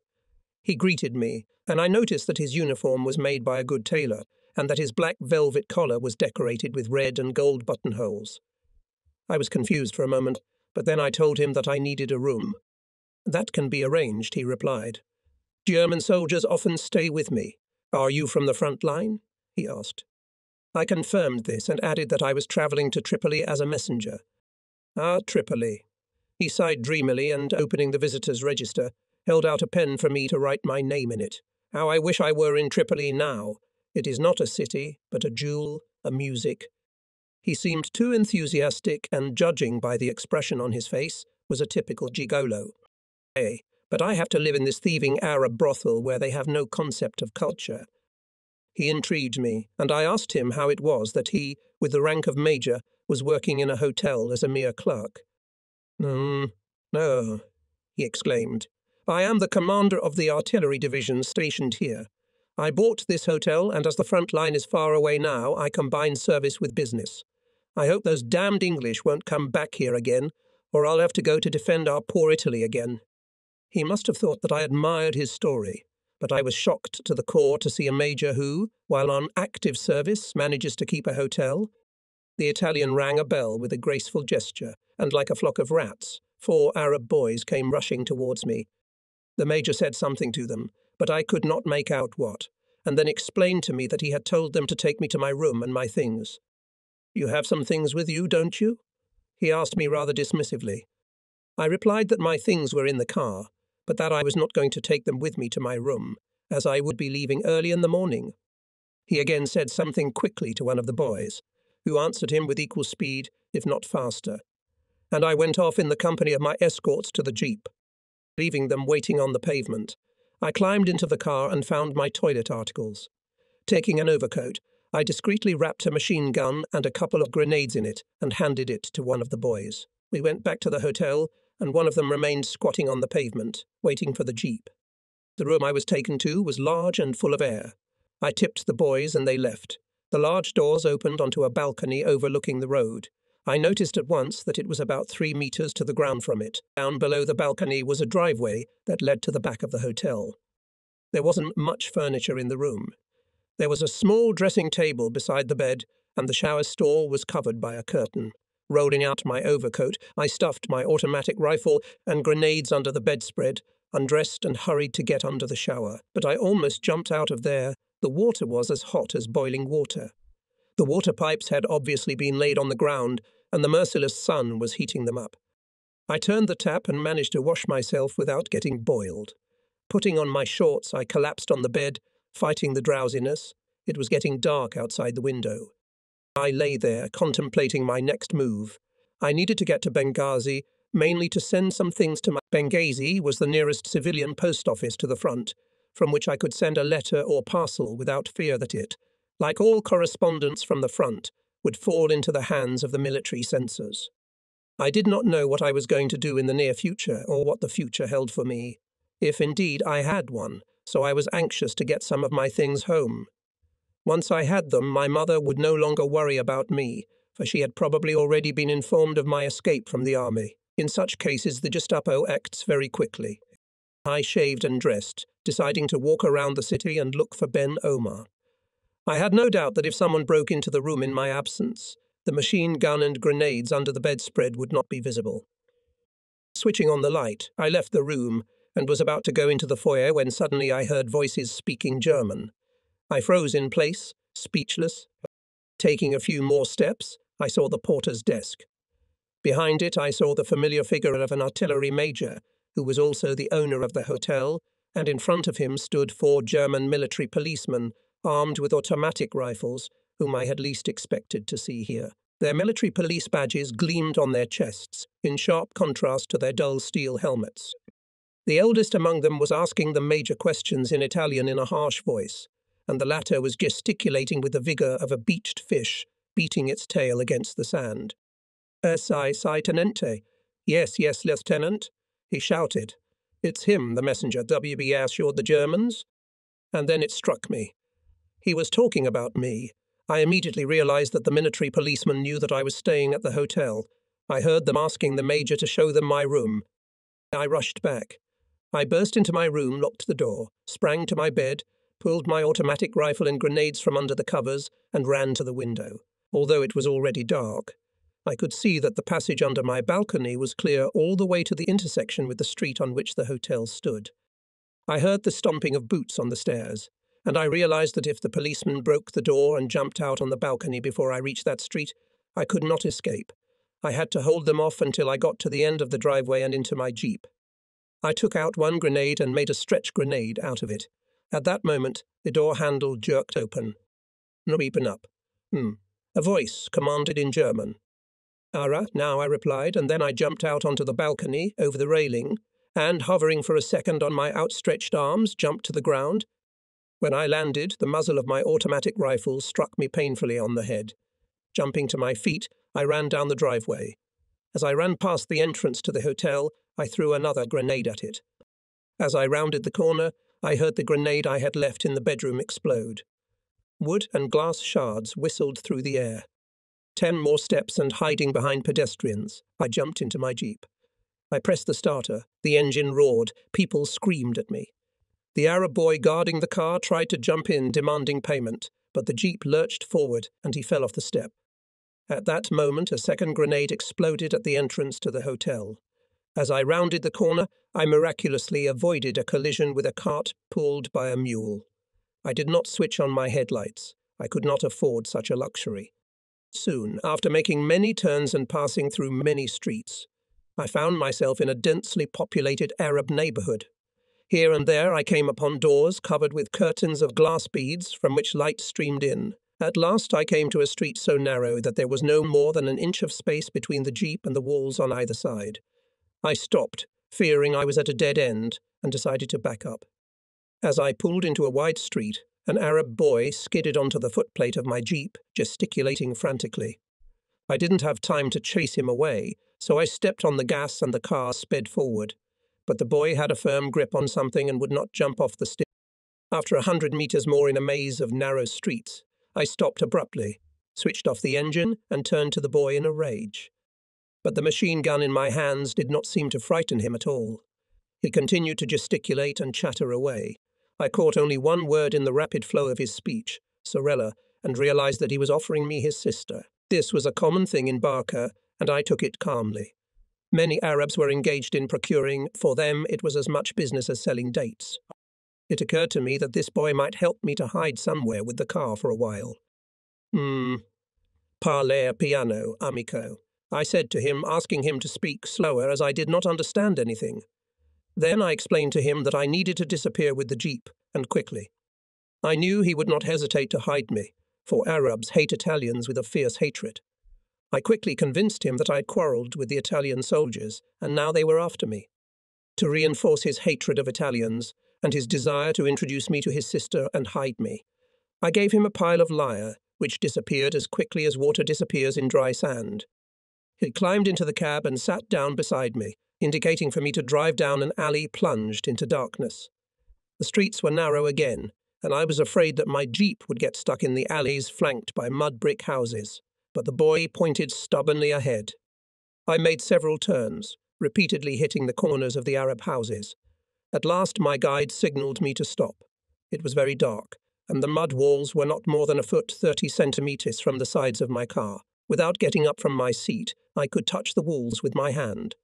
He greeted me, and I noticed that his uniform was made by a good tailor, and that his black velvet collar was decorated with red and gold buttonholes. I was confused for a moment, but then I told him that I needed a room. That can be arranged, he replied. German soldiers often stay with me. Are you from the front line? he asked. I confirmed this and added that I was travelling to Tripoli as a messenger. Ah, Tripoli. He sighed dreamily and, opening the visitor's register, held out a pen for me to write my name in it. How I wish I were in Tripoli now. It is not a city, but a jewel, a music. He seemed too enthusiastic, and judging by the expression on his face, was a typical gigolo. Hey, but I have to live in this thieving Arab brothel where they have no concept of culture. He intrigued me, and I asked him how it was that he, with the rank of major, was working in a hotel as a mere clerk. Mm, no, he exclaimed. I am the commander of the artillery division stationed here. I bought this hotel, and as the front line is far away now, I combine service with business. I hope those damned English won't come back here again, or I'll have to go to defend our poor Italy again. He must have thought that I admired his story, but I was shocked to the core to see a major who, while on active service, manages to keep a hotel. The Italian rang a bell with a graceful gesture, and like a flock of rats, four Arab boys came rushing towards me. The major said something to them, but I could not make out what, and then explained to me that he had told them to take me to my room and my things. You have some things with you, don't you? He asked me rather dismissively. I replied that my things were in the car, but that I was not going to take them with me to my room, as I would be leaving early in the morning. He again said something quickly to one of the boys, who answered him with equal speed, if not faster, and I went off in the company of my escorts to the jeep. Leaving them waiting on the pavement, I climbed into the car and found my toilet articles. Taking an overcoat, I discreetly wrapped a machine gun and a couple of grenades in it and handed it to one of the boys. We went back to the hotel and one of them remained squatting on the pavement, waiting for the jeep. The room I was taken to was large and full of air. I tipped the boys and they left. The large doors opened onto a balcony overlooking the road. I noticed at once that it was about three metres to the ground from it. Down below the balcony was a driveway that led to the back of the hotel. There wasn't much furniture in the room. There was a small dressing table beside the bed, and the shower stall was covered by a curtain. Rolling out my overcoat, I stuffed my automatic rifle and grenades under the bedspread, undressed and hurried to get under the shower. But I almost jumped out of there. The water was as hot as boiling water. The water pipes had obviously been laid on the ground, and the merciless sun was heating them up. I turned the tap and managed to wash myself without getting boiled. Putting on my shorts, I collapsed on the bed, fighting the drowsiness. It was getting dark outside the window. I lay there, contemplating my next move. I needed to get to Benghazi, mainly to send some things to my. Benghazi was the nearest civilian post office to the front, from which I could send a letter or parcel without fear that it, like all correspondence from the front, would fall into the hands of the military censors. I did not know what I was going to do in the near future or what the future held for me, if indeed I had one, so I was anxious to get some of my things home. Once I had them, my mother would no longer worry about me, for she had probably already been informed of my escape from the army. In such cases, the Gestapo acts very quickly. I shaved and dressed, deciding to walk around the city and look for Ben Omar. I had no doubt that if someone broke into the room in my absence, the machine gun and grenades under the bedspread would not be visible. Switching on the light, I left the room and was about to go into the foyer when suddenly I heard voices speaking German. I froze in place, speechless. Taking a few more steps, I saw the porter's desk. Behind it, I saw the familiar figure of an artillery major, who was also the owner of the hotel, and in front of him stood four German military policemen, armed with automatic rifles, whom I had least expected to see here. Their military police badges gleamed on their chests, in sharp contrast to their dull steel helmets. The eldest among them was asking the major questions in Italian in a harsh voice, and the latter was gesticulating with the vigour of a beached fish, beating its tail against the sand. Sai, sai, tenente. Yes, yes, lieutenant. He shouted. It's him, the messenger WB assured the Germans. And then it struck me. He was talking about me. I immediately realized that the military policeman knew that I was staying at the hotel. I heard them asking the major to show them my room. I rushed back. I burst into my room, locked the door, sprang to my bed, pulled my automatic rifle and grenades from under the covers, and ran to the window, although it was already dark. I could see that the passage under my balcony was clear all the way to the intersection with the street on which the hotel stood. I heard the stomping of boots on the stairs, and I realized that if the policeman broke the door and jumped out on the balcony before I reached that street, I could not escape. I had to hold them off until I got to the end of the driveway and into my jeep. I took out one grenade and made a stretch grenade out of it. At that moment, the door handle jerked open. Open up. Hmm. A voice commanded in German. Ara, now I replied, and then I jumped out onto the balcony, over the railing, and, hovering for a second on my outstretched arms, jumped to the ground. When I landed, the muzzle of my automatic rifle struck me painfully on the head. Jumping to my feet, I ran down the driveway. As I ran past the entrance to the hotel, I threw another grenade at it. As I rounded the corner, I heard the grenade I had left in the bedroom explode. Wood and glass shards whistled through the air. Ten more steps and hiding behind pedestrians, I jumped into my jeep. I pressed the starter. The engine roared. People screamed at me. The Arab boy guarding the car tried to jump in, demanding payment, but the jeep lurched forward and he fell off the step. At that moment, a second grenade exploded at the entrance to the hotel. As I rounded the corner, I miraculously avoided a collision with a cart pulled by a mule. I did not switch on my headlights. I could not afford such a luxury. Soon, after making many turns and passing through many streets, I found myself in a densely populated Arab neighborhood. Here and there I came upon doors covered with curtains of glass beads from which light streamed in. At last I came to a street so narrow that there was no more than an inch of space between the jeep and the walls on either side. I stopped, fearing I was at a dead end, and decided to back up. As I pulled into a wide street, an Arab boy skidded onto the footplate of my jeep, gesticulating frantically. I didn't have time to chase him away, so I stepped on the gas and the car sped forward. But the boy had a firm grip on something and would not jump off the stick. After a hundred meters more in a maze of narrow streets, I stopped abruptly, switched off the engine, and turned to the boy in a rage. But the machine gun in my hands did not seem to frighten him at all. He continued to gesticulate and chatter away. I caught only one word in the rapid flow of his speech, Sorella, and realized that he was offering me his sister. This was a common thing in Barca, and I took it calmly. Many Arabs were engaged in procuring, for them it was as much business as selling dates. It occurred to me that this boy might help me to hide somewhere with the car for a while. Hmm. Parler piano, amico. I said to him, asking him to speak slower as I did not understand anything. Then I explained to him that I needed to disappear with the jeep, and quickly. I knew he would not hesitate to hide me, for Arabs hate Italians with a fierce hatred. I quickly convinced him that I had quarrelled with the Italian soldiers, and now they were after me. To reinforce his hatred of Italians, and his desire to introduce me to his sister and hide me. I gave him a pile of lyre, which disappeared as quickly as water disappears in dry sand. He climbed into the cab and sat down beside me, indicating for me to drive down an alley plunged into darkness. The streets were narrow again, and I was afraid that my jeep would get stuck in the alleys flanked by mud brick houses, but the boy pointed stubbornly ahead. I made several turns, repeatedly hitting the corners of the Arab houses, at last my guide signalled me to stop. It was very dark, and the mud walls were not more than a foot thirty centimetres from the sides of my car. Without getting up from my seat, I could touch the walls with my hand.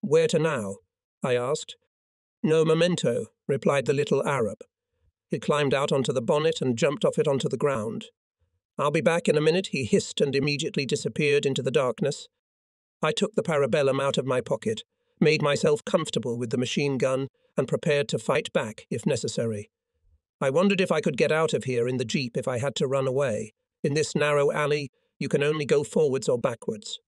Where to now? I asked. No memento, replied the little Arab. He climbed out onto the bonnet and jumped off it onto the ground. I'll be back in a minute, he hissed and immediately disappeared into the darkness. I took the parabellum out of my pocket, made myself comfortable with the machine gun, and prepared to fight back if necessary. I wondered if I could get out of here in the jeep if I had to run away. In this narrow alley, you can only go forwards or backwards.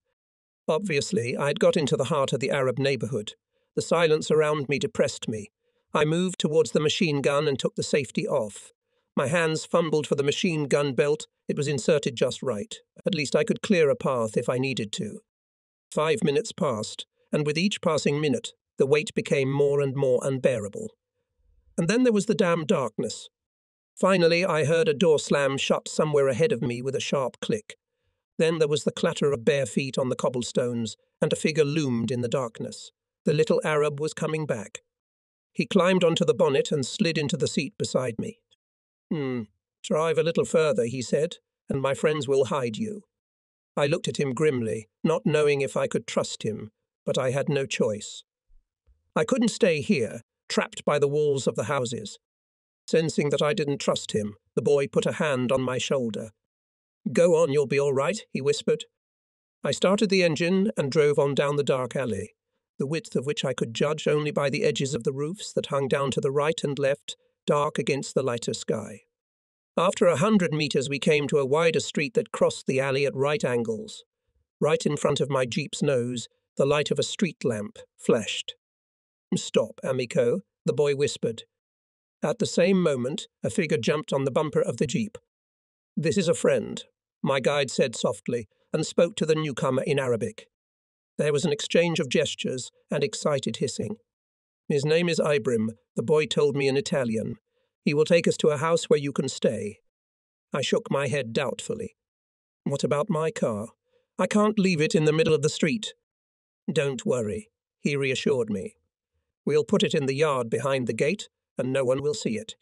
Obviously, I had got into the heart of the Arab neighborhood. The silence around me depressed me. I moved towards the machine gun and took the safety off. My hands fumbled for the machine gun belt. It was inserted just right. At least I could clear a path if I needed to. Five minutes passed, and with each passing minute, the weight became more and more unbearable. And then there was the damn darkness. Finally, I heard a door slam shut somewhere ahead of me with a sharp click. Then there was the clatter of bare feet on the cobblestones, and a figure loomed in the darkness. The little Arab was coming back. He climbed onto the bonnet and slid into the seat beside me. Hmm, drive a little further, he said, and my friends will hide you. I looked at him grimly, not knowing if I could trust him, but I had no choice. I couldn't stay here, trapped by the walls of the houses. Sensing that I didn't trust him, the boy put a hand on my shoulder. Go on, you'll be all right, he whispered. I started the engine and drove on down the dark alley, the width of which I could judge only by the edges of the roofs that hung down to the right and left, dark against the lighter sky. After a hundred metres, we came to a wider street that crossed the alley at right angles. Right in front of my jeep's nose, the light of a street lamp flashed. Stop, amico, the boy whispered. At the same moment, a figure jumped on the bumper of the jeep. This is a friend, my guide said softly, and spoke to the newcomer in Arabic. There was an exchange of gestures and excited hissing. His name is Ibrim, the boy told me in Italian, he will take us to a house where you can stay. I shook my head doubtfully. What about my car? I can't leave it in the middle of the street. Don't worry, he reassured me. We'll put it in the yard behind the gate, and no one will see it.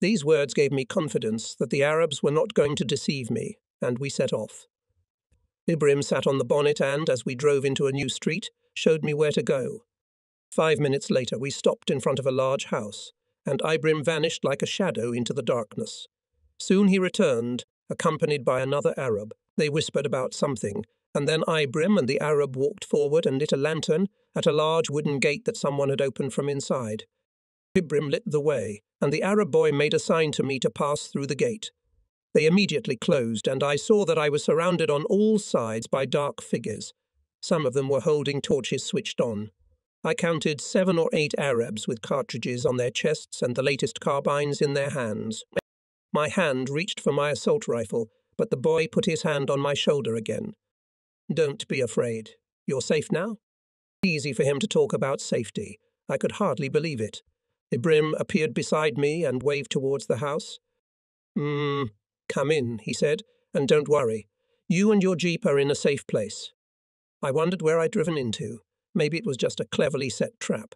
These words gave me confidence that the Arabs were not going to deceive me, and we set off. Ibrim sat on the bonnet and, as we drove into a new street, showed me where to go. Five minutes later, we stopped in front of a large house and Ibrim vanished like a shadow into the darkness. Soon he returned, accompanied by another Arab. They whispered about something, and then Ibrim and the Arab walked forward and lit a lantern at a large wooden gate that someone had opened from inside. Ibrim lit the way, and the Arab boy made a sign to me to pass through the gate. They immediately closed, and I saw that I was surrounded on all sides by dark figures. Some of them were holding torches switched on. I counted seven or eight Arabs with cartridges on their chests and the latest carbines in their hands. My hand reached for my assault rifle, but the boy put his hand on my shoulder again. Don't be afraid. You're safe now? Easy for him to talk about safety. I could hardly believe it. Ibrim appeared beside me and waved towards the house. Hmm, come in, he said, and don't worry. You and your jeep are in a safe place. I wondered where I'd driven into. Maybe it was just a cleverly set trap.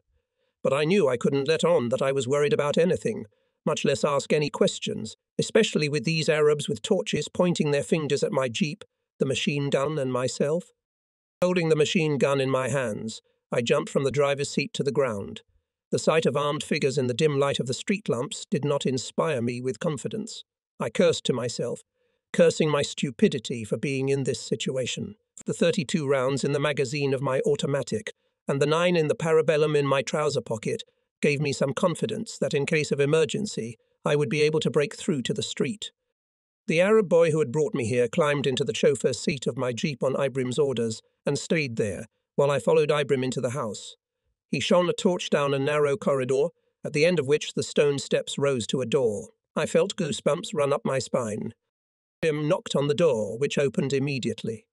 But I knew I couldn't let on that I was worried about anything, much less ask any questions, especially with these Arabs with torches pointing their fingers at my jeep, the machine gun, and myself. Holding the machine gun in my hands, I jumped from the driver's seat to the ground. The sight of armed figures in the dim light of the street lamps did not inspire me with confidence. I cursed to myself, cursing my stupidity for being in this situation the 32 rounds in the magazine of my automatic, and the nine in the parabellum in my trouser pocket gave me some confidence that in case of emergency I would be able to break through to the street. The Arab boy who had brought me here climbed into the chauffeur's seat of my jeep on Ibrim's orders and stayed there while I followed Ibrim into the house. He shone a torch down a narrow corridor, at the end of which the stone steps rose to a door. I felt goosebumps run up my spine. Ibrim knocked on the door, which opened immediately.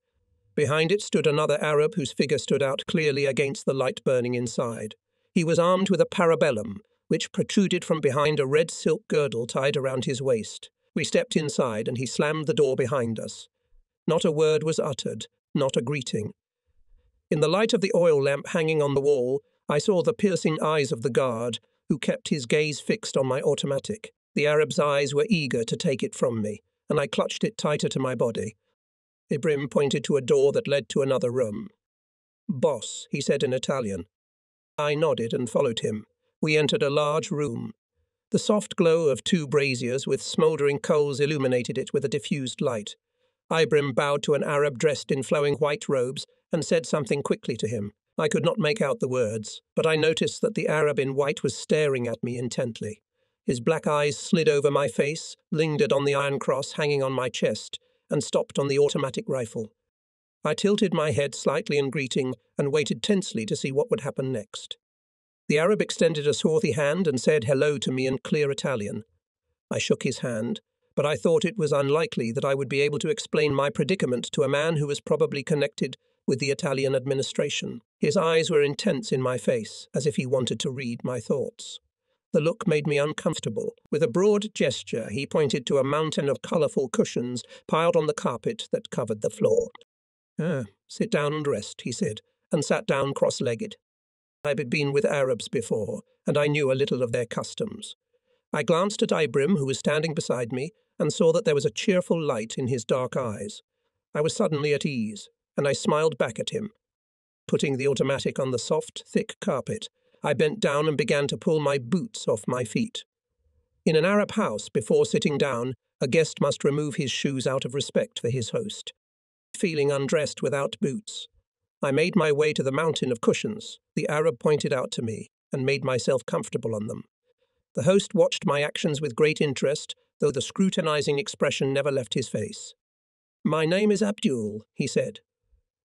Behind it stood another Arab whose figure stood out clearly against the light burning inside. He was armed with a parabellum, which protruded from behind a red silk girdle tied around his waist. We stepped inside, and he slammed the door behind us. Not a word was uttered, not a greeting. In the light of the oil lamp hanging on the wall, I saw the piercing eyes of the guard, who kept his gaze fixed on my automatic. The Arab's eyes were eager to take it from me, and I clutched it tighter to my body. Ibrim pointed to a door that led to another room. Boss, he said in Italian. I nodded and followed him. We entered a large room. The soft glow of two braziers with smouldering coals illuminated it with a diffused light. Ibrim bowed to an Arab dressed in flowing white robes and said something quickly to him. I could not make out the words, but I noticed that the Arab in white was staring at me intently. His black eyes slid over my face, lingered on the iron cross hanging on my chest, and stopped on the automatic rifle. I tilted my head slightly in greeting and waited tensely to see what would happen next. The Arab extended a swarthy hand and said hello to me in clear Italian. I shook his hand, but I thought it was unlikely that I would be able to explain my predicament to a man who was probably connected with the Italian administration. His eyes were intense in my face, as if he wanted to read my thoughts. The look made me uncomfortable. With a broad gesture, he pointed to a mountain of colourful cushions piled on the carpet that covered the floor. Ah, sit down and rest, he said, and sat down cross legged. I had been with Arabs before, and I knew a little of their customs. I glanced at Ibrim, who was standing beside me, and saw that there was a cheerful light in his dark eyes. I was suddenly at ease, and I smiled back at him. Putting the automatic on the soft, thick carpet, I bent down and began to pull my boots off my feet. In an Arab house, before sitting down, a guest must remove his shoes out of respect for his host. Feeling undressed without boots, I made my way to the mountain of cushions the Arab pointed out to me and made myself comfortable on them. The host watched my actions with great interest, though the scrutinizing expression never left his face. My name is Abdul, he said.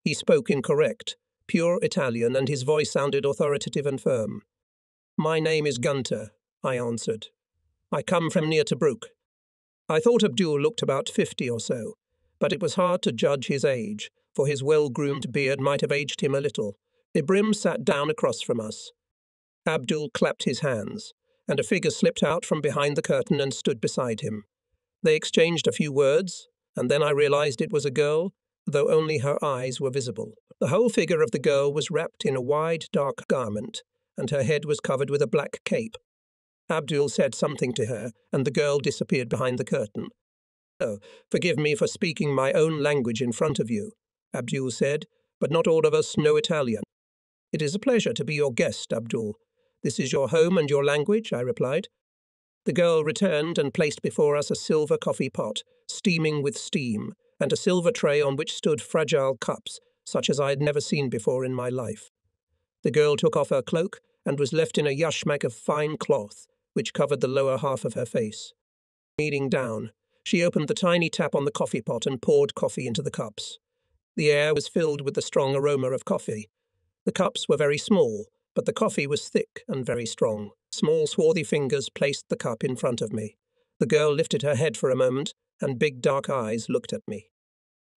He spoke in correct, pure Italian, and his voice sounded authoritative and firm. My name is Gunter, I answered. I come from near Tobruk. I thought Abdul looked about fifty or so, but it was hard to judge his age, for his well groomed beard might have aged him a little. Ibrim sat down across from us. Abdul clapped his hands, and a figure slipped out from behind the curtain and stood beside him. They exchanged a few words, and then I realized it was a girl, though only her eyes were visible. The whole figure of the girl was wrapped in a wide, dark garment, and her head was covered with a black cape. Abdul said something to her, and the girl disappeared behind the curtain. Oh, forgive me for speaking my own language in front of you, Abdul said, but not all of us know Italian. It is a pleasure to be your guest, Abdul. This is your home and your language, I replied. The girl returned and placed before us a silver coffee pot, steaming with steam, and a silver tray on which stood fragile cups, such as I had never seen before in my life. The girl took off her cloak and was left in a yashmak of fine cloth, which covered the lower half of her face. Kneeling down, she opened the tiny tap on the coffee pot and poured coffee into the cups. The air was filled with the strong aroma of coffee. The cups were very small, but the coffee was thick and very strong. Small, swarthy fingers placed the cup in front of me. The girl lifted her head for a moment, and big dark eyes looked at me.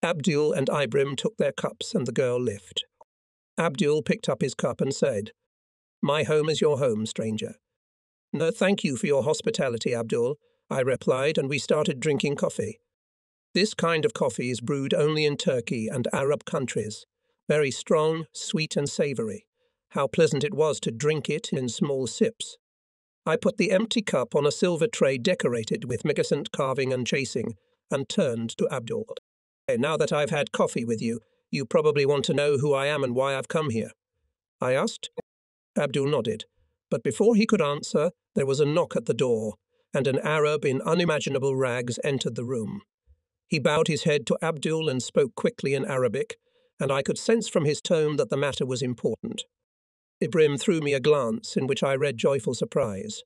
Abdul and Ibrim took their cups, and the girl left. Abdul picked up his cup and said, My home is your home, stranger. No, thank you for your hospitality, Abdul, I replied, and we started drinking coffee. This kind of coffee is brewed only in Turkey and Arab countries. Very strong, sweet, and savoury. How pleasant it was to drink it in small sips. I put the empty cup on a silver tray decorated with magnificent carving and chasing, and turned to Abdul. Now that I've had coffee with you, you probably want to know who I am and why I've come here. I asked. Abdul nodded, but before he could answer, there was a knock at the door, and an Arab in unimaginable rags entered the room. He bowed his head to Abdul and spoke quickly in Arabic, and I could sense from his tone that the matter was important. Ibrim threw me a glance in which I read joyful surprise.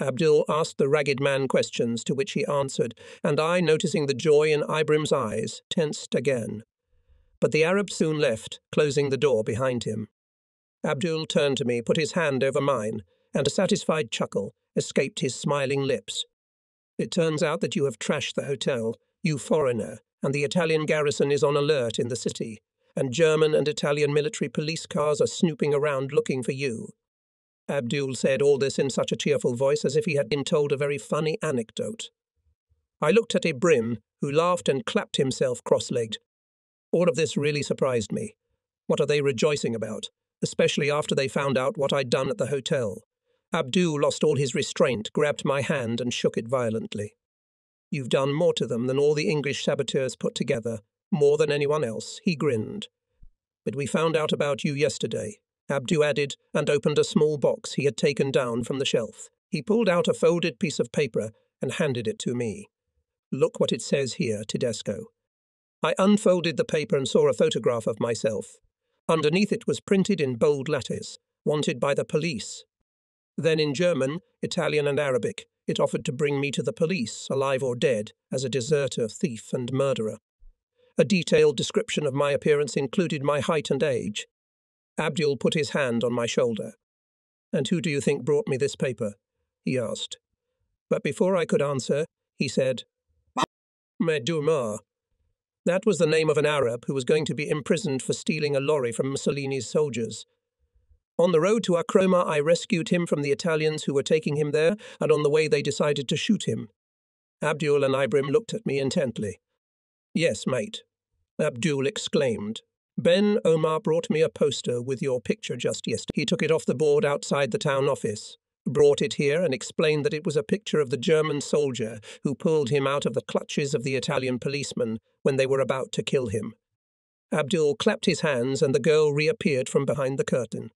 Abdul asked the ragged man questions to which he answered, and I, noticing the joy in Ibrim's eyes, tensed again. But the Arab soon left, closing the door behind him. Abdul turned to me, put his hand over mine, and a satisfied chuckle escaped his smiling lips. It turns out that you have trashed the hotel, you foreigner, and the Italian garrison is on alert in the city, and German and Italian military police cars are snooping around looking for you. Abdul said all this in such a cheerful voice as if he had been told a very funny anecdote. I looked at Ibrim, who laughed and clapped himself cross legged. All of this really surprised me. What are they rejoicing about, especially after they found out what I'd done at the hotel? Abdul lost all his restraint, grabbed my hand, and shook it violently. You've done more to them than all the English saboteurs put together, more than anyone else, he grinned. But we found out about you yesterday, Abdul added, and opened a small box he had taken down from the shelf. He pulled out a folded piece of paper and handed it to me. Look what it says here, Tedesco. I unfolded the paper and saw a photograph of myself. Underneath it was printed in bold letters, wanted by the police. Then in German, Italian, and Arabic, it offered to bring me to the police, alive or dead, as a deserter, thief, and murderer. A detailed description of my appearance included my height and age. Abdul put his hand on my shoulder. And who do you think brought me this paper? he asked. But before I could answer, he said, Ben Omar. That was the name of an Arab who was going to be imprisoned for stealing a lorry from Mussolini's soldiers on the road to Acroma, I rescued him from the Italians who were taking him there, and on the way they decided to shoot him. Abdul and Ibrim looked at me intently. Yes, mate, Abdul exclaimed. Ben Omar brought me a poster with your picture just yesterday. He took it off the board outside the town office. brought it here and explained that it was a picture of the German soldier who pulled him out of the clutches of the Italian policeman when they were about to kill him. Abdul clapped his hands and the girl reappeared from behind the curtain.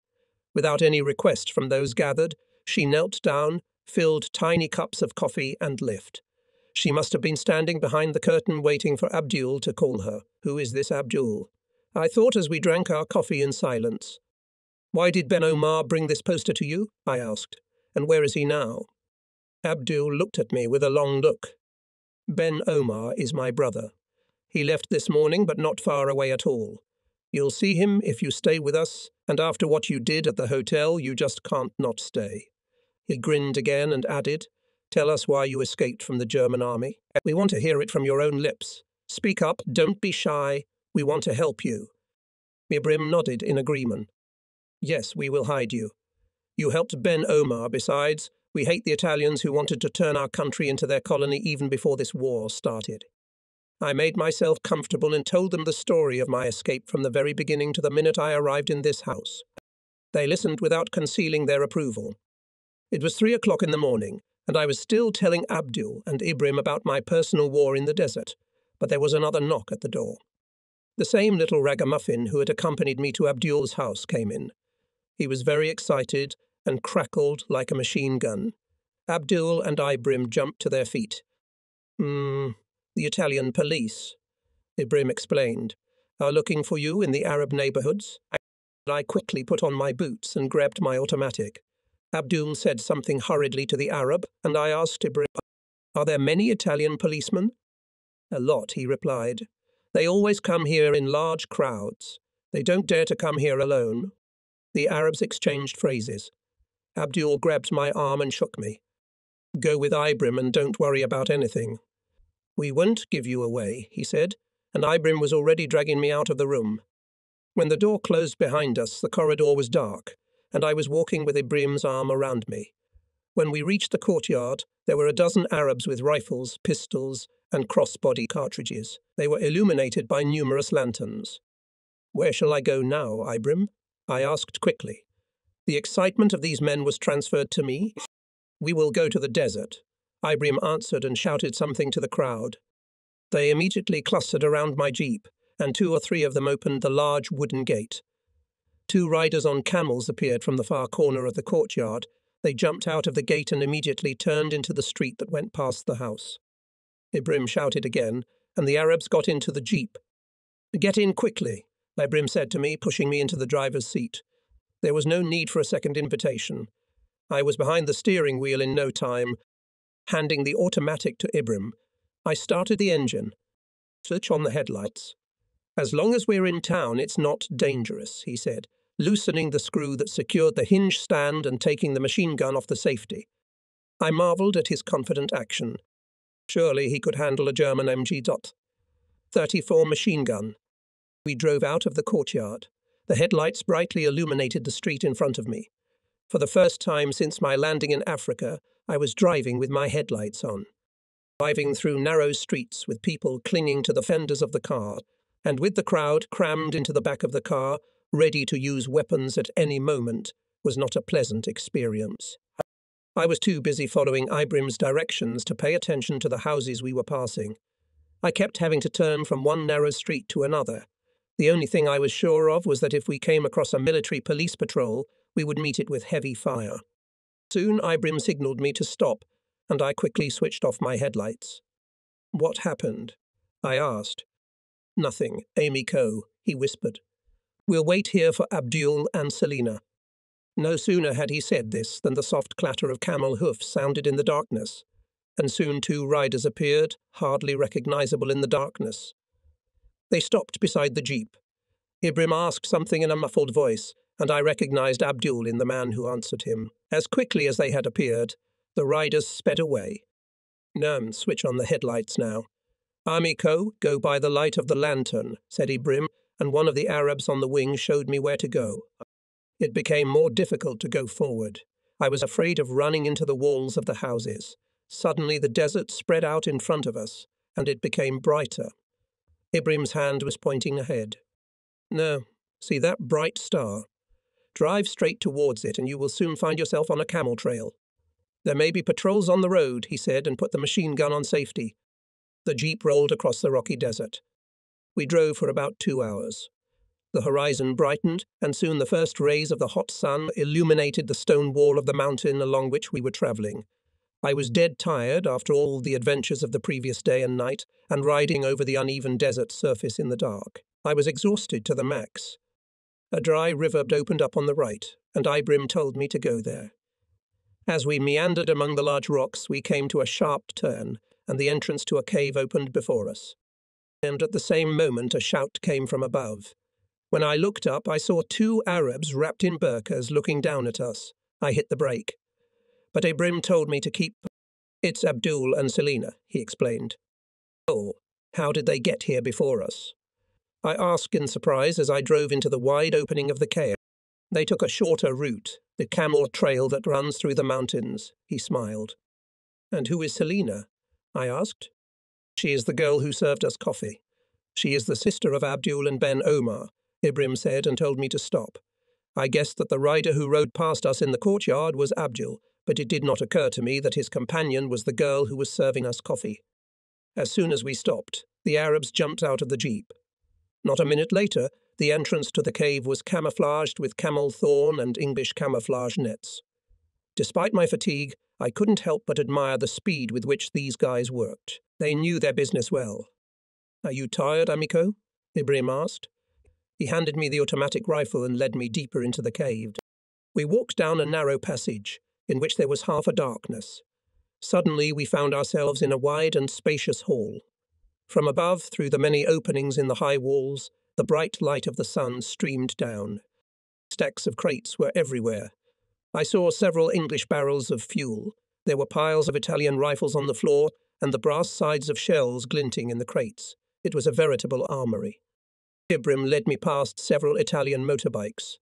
Without any request from those gathered, she knelt down, filled tiny cups of coffee, and left. She must have been standing behind the curtain waiting for Abdul to call her. Who is this Abdul? I thought as we drank our coffee in silence. Why did Ben Omar bring this poster to you? I asked. And where is he now? Abdul looked at me with a long look. Ben Omar is my brother. He left this morning, but not far away at all. You'll see him if you stay with us, and after what you did at the hotel, you just can't not stay. He grinned again and added, Tell us why you escaped from the German army. We want to hear it from your own lips. Speak up, don't be shy. We want to help you. Ibrim nodded in agreement. Yes, we will hide you. You helped Ben Omar, besides. We hate the Italians who wanted to turn our country into their colony even before this war started. I made myself comfortable and told them the story of my escape from the very beginning to the minute I arrived in this house. They listened without concealing their approval. It was three o'clock in the morning, and I was still telling Abdul and Ibrim about my personal war in the desert, but there was another knock at the door. The same little ragamuffin who had accompanied me to Abdul's house came in. He was very excited and crackled like a machine gun. Abdul and Ibrim jumped to their feet. Hmm, the Italian police, Ibrim explained, are looking for you in the Arab neighborhoods. I quickly put on my boots and grabbed my automatic. Abdul said something hurriedly to the Arab, and I asked Ibrim, Are there many Italian policemen? A lot, he replied. They always come here in large crowds. They don't dare to come here alone. The Arabs exchanged phrases. Abdul grabbed my arm and shook me. Go with Ibrim and don't worry about anything. We won't give you away, he said, and Ibrim was already dragging me out of the room. When the door closed behind us, the corridor was dark, and I was walking with Ibrim's arm around me. When we reached the courtyard, there were a dozen Arabs with rifles, pistols, and crossbody cartridges. They were illuminated by numerous lanterns. Where shall I go now, Ibrim? I asked quickly. The excitement of these men was transferred to me. We will go to the desert. Ibrim answered and shouted something to the crowd. They immediately clustered around my jeep, and two or three of them opened the large wooden gate. Two riders on camels appeared from the far corner of the courtyard. They jumped out of the gate and immediately turned into the street that went past the house. Ibrim shouted again, and the Arabs got into the jeep. Get in quickly, Ibrim said to me, pushing me into the driver's seat. There was no need for a second invitation. I was behind the steering wheel in no time. Handing the automatic to Ibrim, I started the engine. Switch on the headlights. As long as we're in town, it's not dangerous, he said, loosening the screw that secured the hinge stand and taking the machine gun off the safety. I marvelled at his confident action. Surely he could handle a German MG 34 machine gun. We drove out of the courtyard. The headlights brightly illuminated the street in front of me. For the first time since my landing in Africa, I was driving with my headlights on. Driving through narrow streets with people clinging to the fenders of the car, and with the crowd crammed into the back of the car, ready to use weapons at any moment, was not a pleasant experience. I was too busy following Ibrim's directions to pay attention to the houses we were passing. I kept having to turn from one narrow street to another. The only thing I was sure of was that if we came across a military police patrol, we would meet it with heavy fire. Soon Ibrim signalled me to stop, and I quickly switched off my headlights. What happened? I asked. Nothing, amico, he whispered. We'll wait here for Abdul and Selina. No sooner had he said this than the soft clatter of camel hoofs sounded in the darkness, and soon two riders appeared, hardly recognizable in the darkness. They stopped beside the jeep. Ibrim asked something in a muffled voice, and I recognized Abdul in the man who answered him. As quickly as they had appeared, the riders sped away. Nurm, switch on the headlights now. amico, go by the light of the lantern, said Ibrim, and one of the Arabs on the wing showed me where to go. It became more difficult to go forward. I was afraid of running into the walls of the houses. Suddenly the desert spread out in front of us, and it became brighter. Ibrim's hand was pointing ahead. No, see that bright star? Drive straight towards it, and you will soon find yourself on a camel trail. There may be patrols on the road, he said, and put the machine gun on safety. The jeep rolled across the rocky desert. We drove for about two hours. The horizon brightened, and soon the first rays of the hot sun illuminated the stone wall of the mountain along which we were travelling. I was dead tired after all the adventures of the previous day and night, and riding over the uneven desert surface in the dark. I was exhausted to the max. A dry river opened up on the right, and Ibrim told me to go there. As we meandered among the large rocks, we came to a sharp turn, and the entrance to a cave opened before us. And at the same moment, a shout came from above. When I looked up, I saw two Arabs wrapped in burqas looking down at us. I hit the brake. But Ibrim told me to keep. It's Abdul and Selina, he explained. Oh, how did they get here before us? I asked in surprise as I drove into the wide opening of the cave. They took a shorter route, the camel trail that runs through the mountains, he smiled. And who is Selina? I asked. She is the girl who served us coffee. She is the sister of Abdul and Ben Omar, Ibrim said and told me to stop. I guessed that the rider who rode past us in the courtyard was Abdul, but it did not occur to me that his companion was the girl who was serving us coffee. As soon as we stopped, the Arabs jumped out of the jeep. Not a minute later, the entrance to the cave was camouflaged with camel thorn and English camouflage nets. Despite my fatigue, I couldn't help but admire the speed with which these guys worked. They knew their business well. Are you tired, amico? Ibrahim asked. He handed me the automatic rifle and led me deeper into the cave. We walked down a narrow passage, in which there was half a darkness. Suddenly we found ourselves in a wide and spacious hall. From above, through the many openings in the high walls, the bright light of the sun streamed down. Stacks of crates were everywhere. I saw several English barrels of fuel. There were piles of Italian rifles on the floor, and the brass sides of shells glinting in the crates. It was a veritable armory. Ibrim led me past several Italian motorbikes.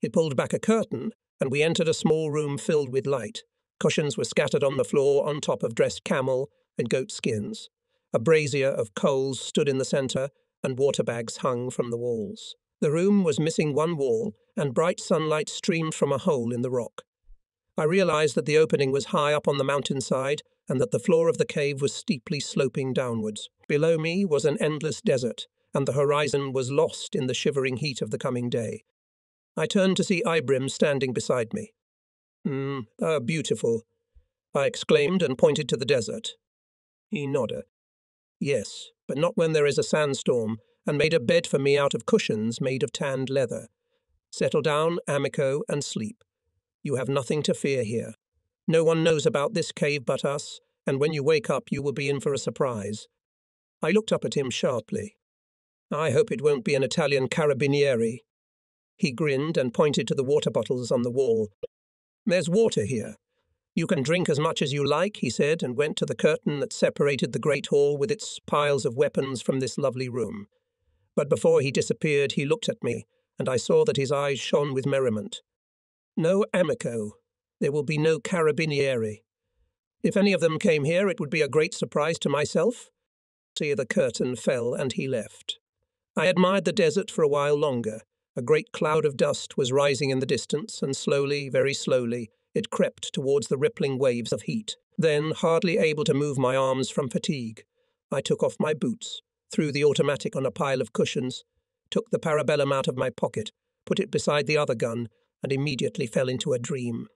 He pulled back a curtain, and we entered a small room filled with light. Cushions were scattered on the floor on top of dressed camel and goat skins. A brazier of coals stood in the centre, and water bags hung from the walls. The room was missing one wall, and bright sunlight streamed from a hole in the rock. I realized that the opening was high up on the mountainside, and that the floor of the cave was steeply sloping downwards. Below me was an endless desert, and the horizon was lost in the shivering heat of the coming day. I turned to see Ibrim standing beside me. Mm, ah, beautiful, I exclaimed and pointed to the desert. He nodded. Yes, but not when there is a sandstorm, and made a bed for me out of cushions made of tanned leather. Settle down, amico, and sleep. You have nothing to fear here. No one knows about this cave but us, and when you wake up you will be in for a surprise. I looked up at him sharply. I hope it won't be an Italian carabinieri. He grinned and pointed to the water bottles on the wall. There's water here. You can drink as much as you like, he said, and went to the curtain that separated the great hall with its piles of weapons from this lovely room. But before he disappeared, he looked at me, and I saw that his eyes shone with merriment. No amico. There will be no carabinieri. If any of them came here, it would be a great surprise to myself. See, the curtain fell, and he left. I admired the desert for a while longer. A great cloud of dust was rising in the distance, and slowly, very slowly, it crept towards the rippling waves of heat. Then, hardly able to move my arms from fatigue, I took off my boots, threw the automatic on a pile of cushions, took the parabellum out of my pocket, put it beside the other gun, and immediately fell into a dream.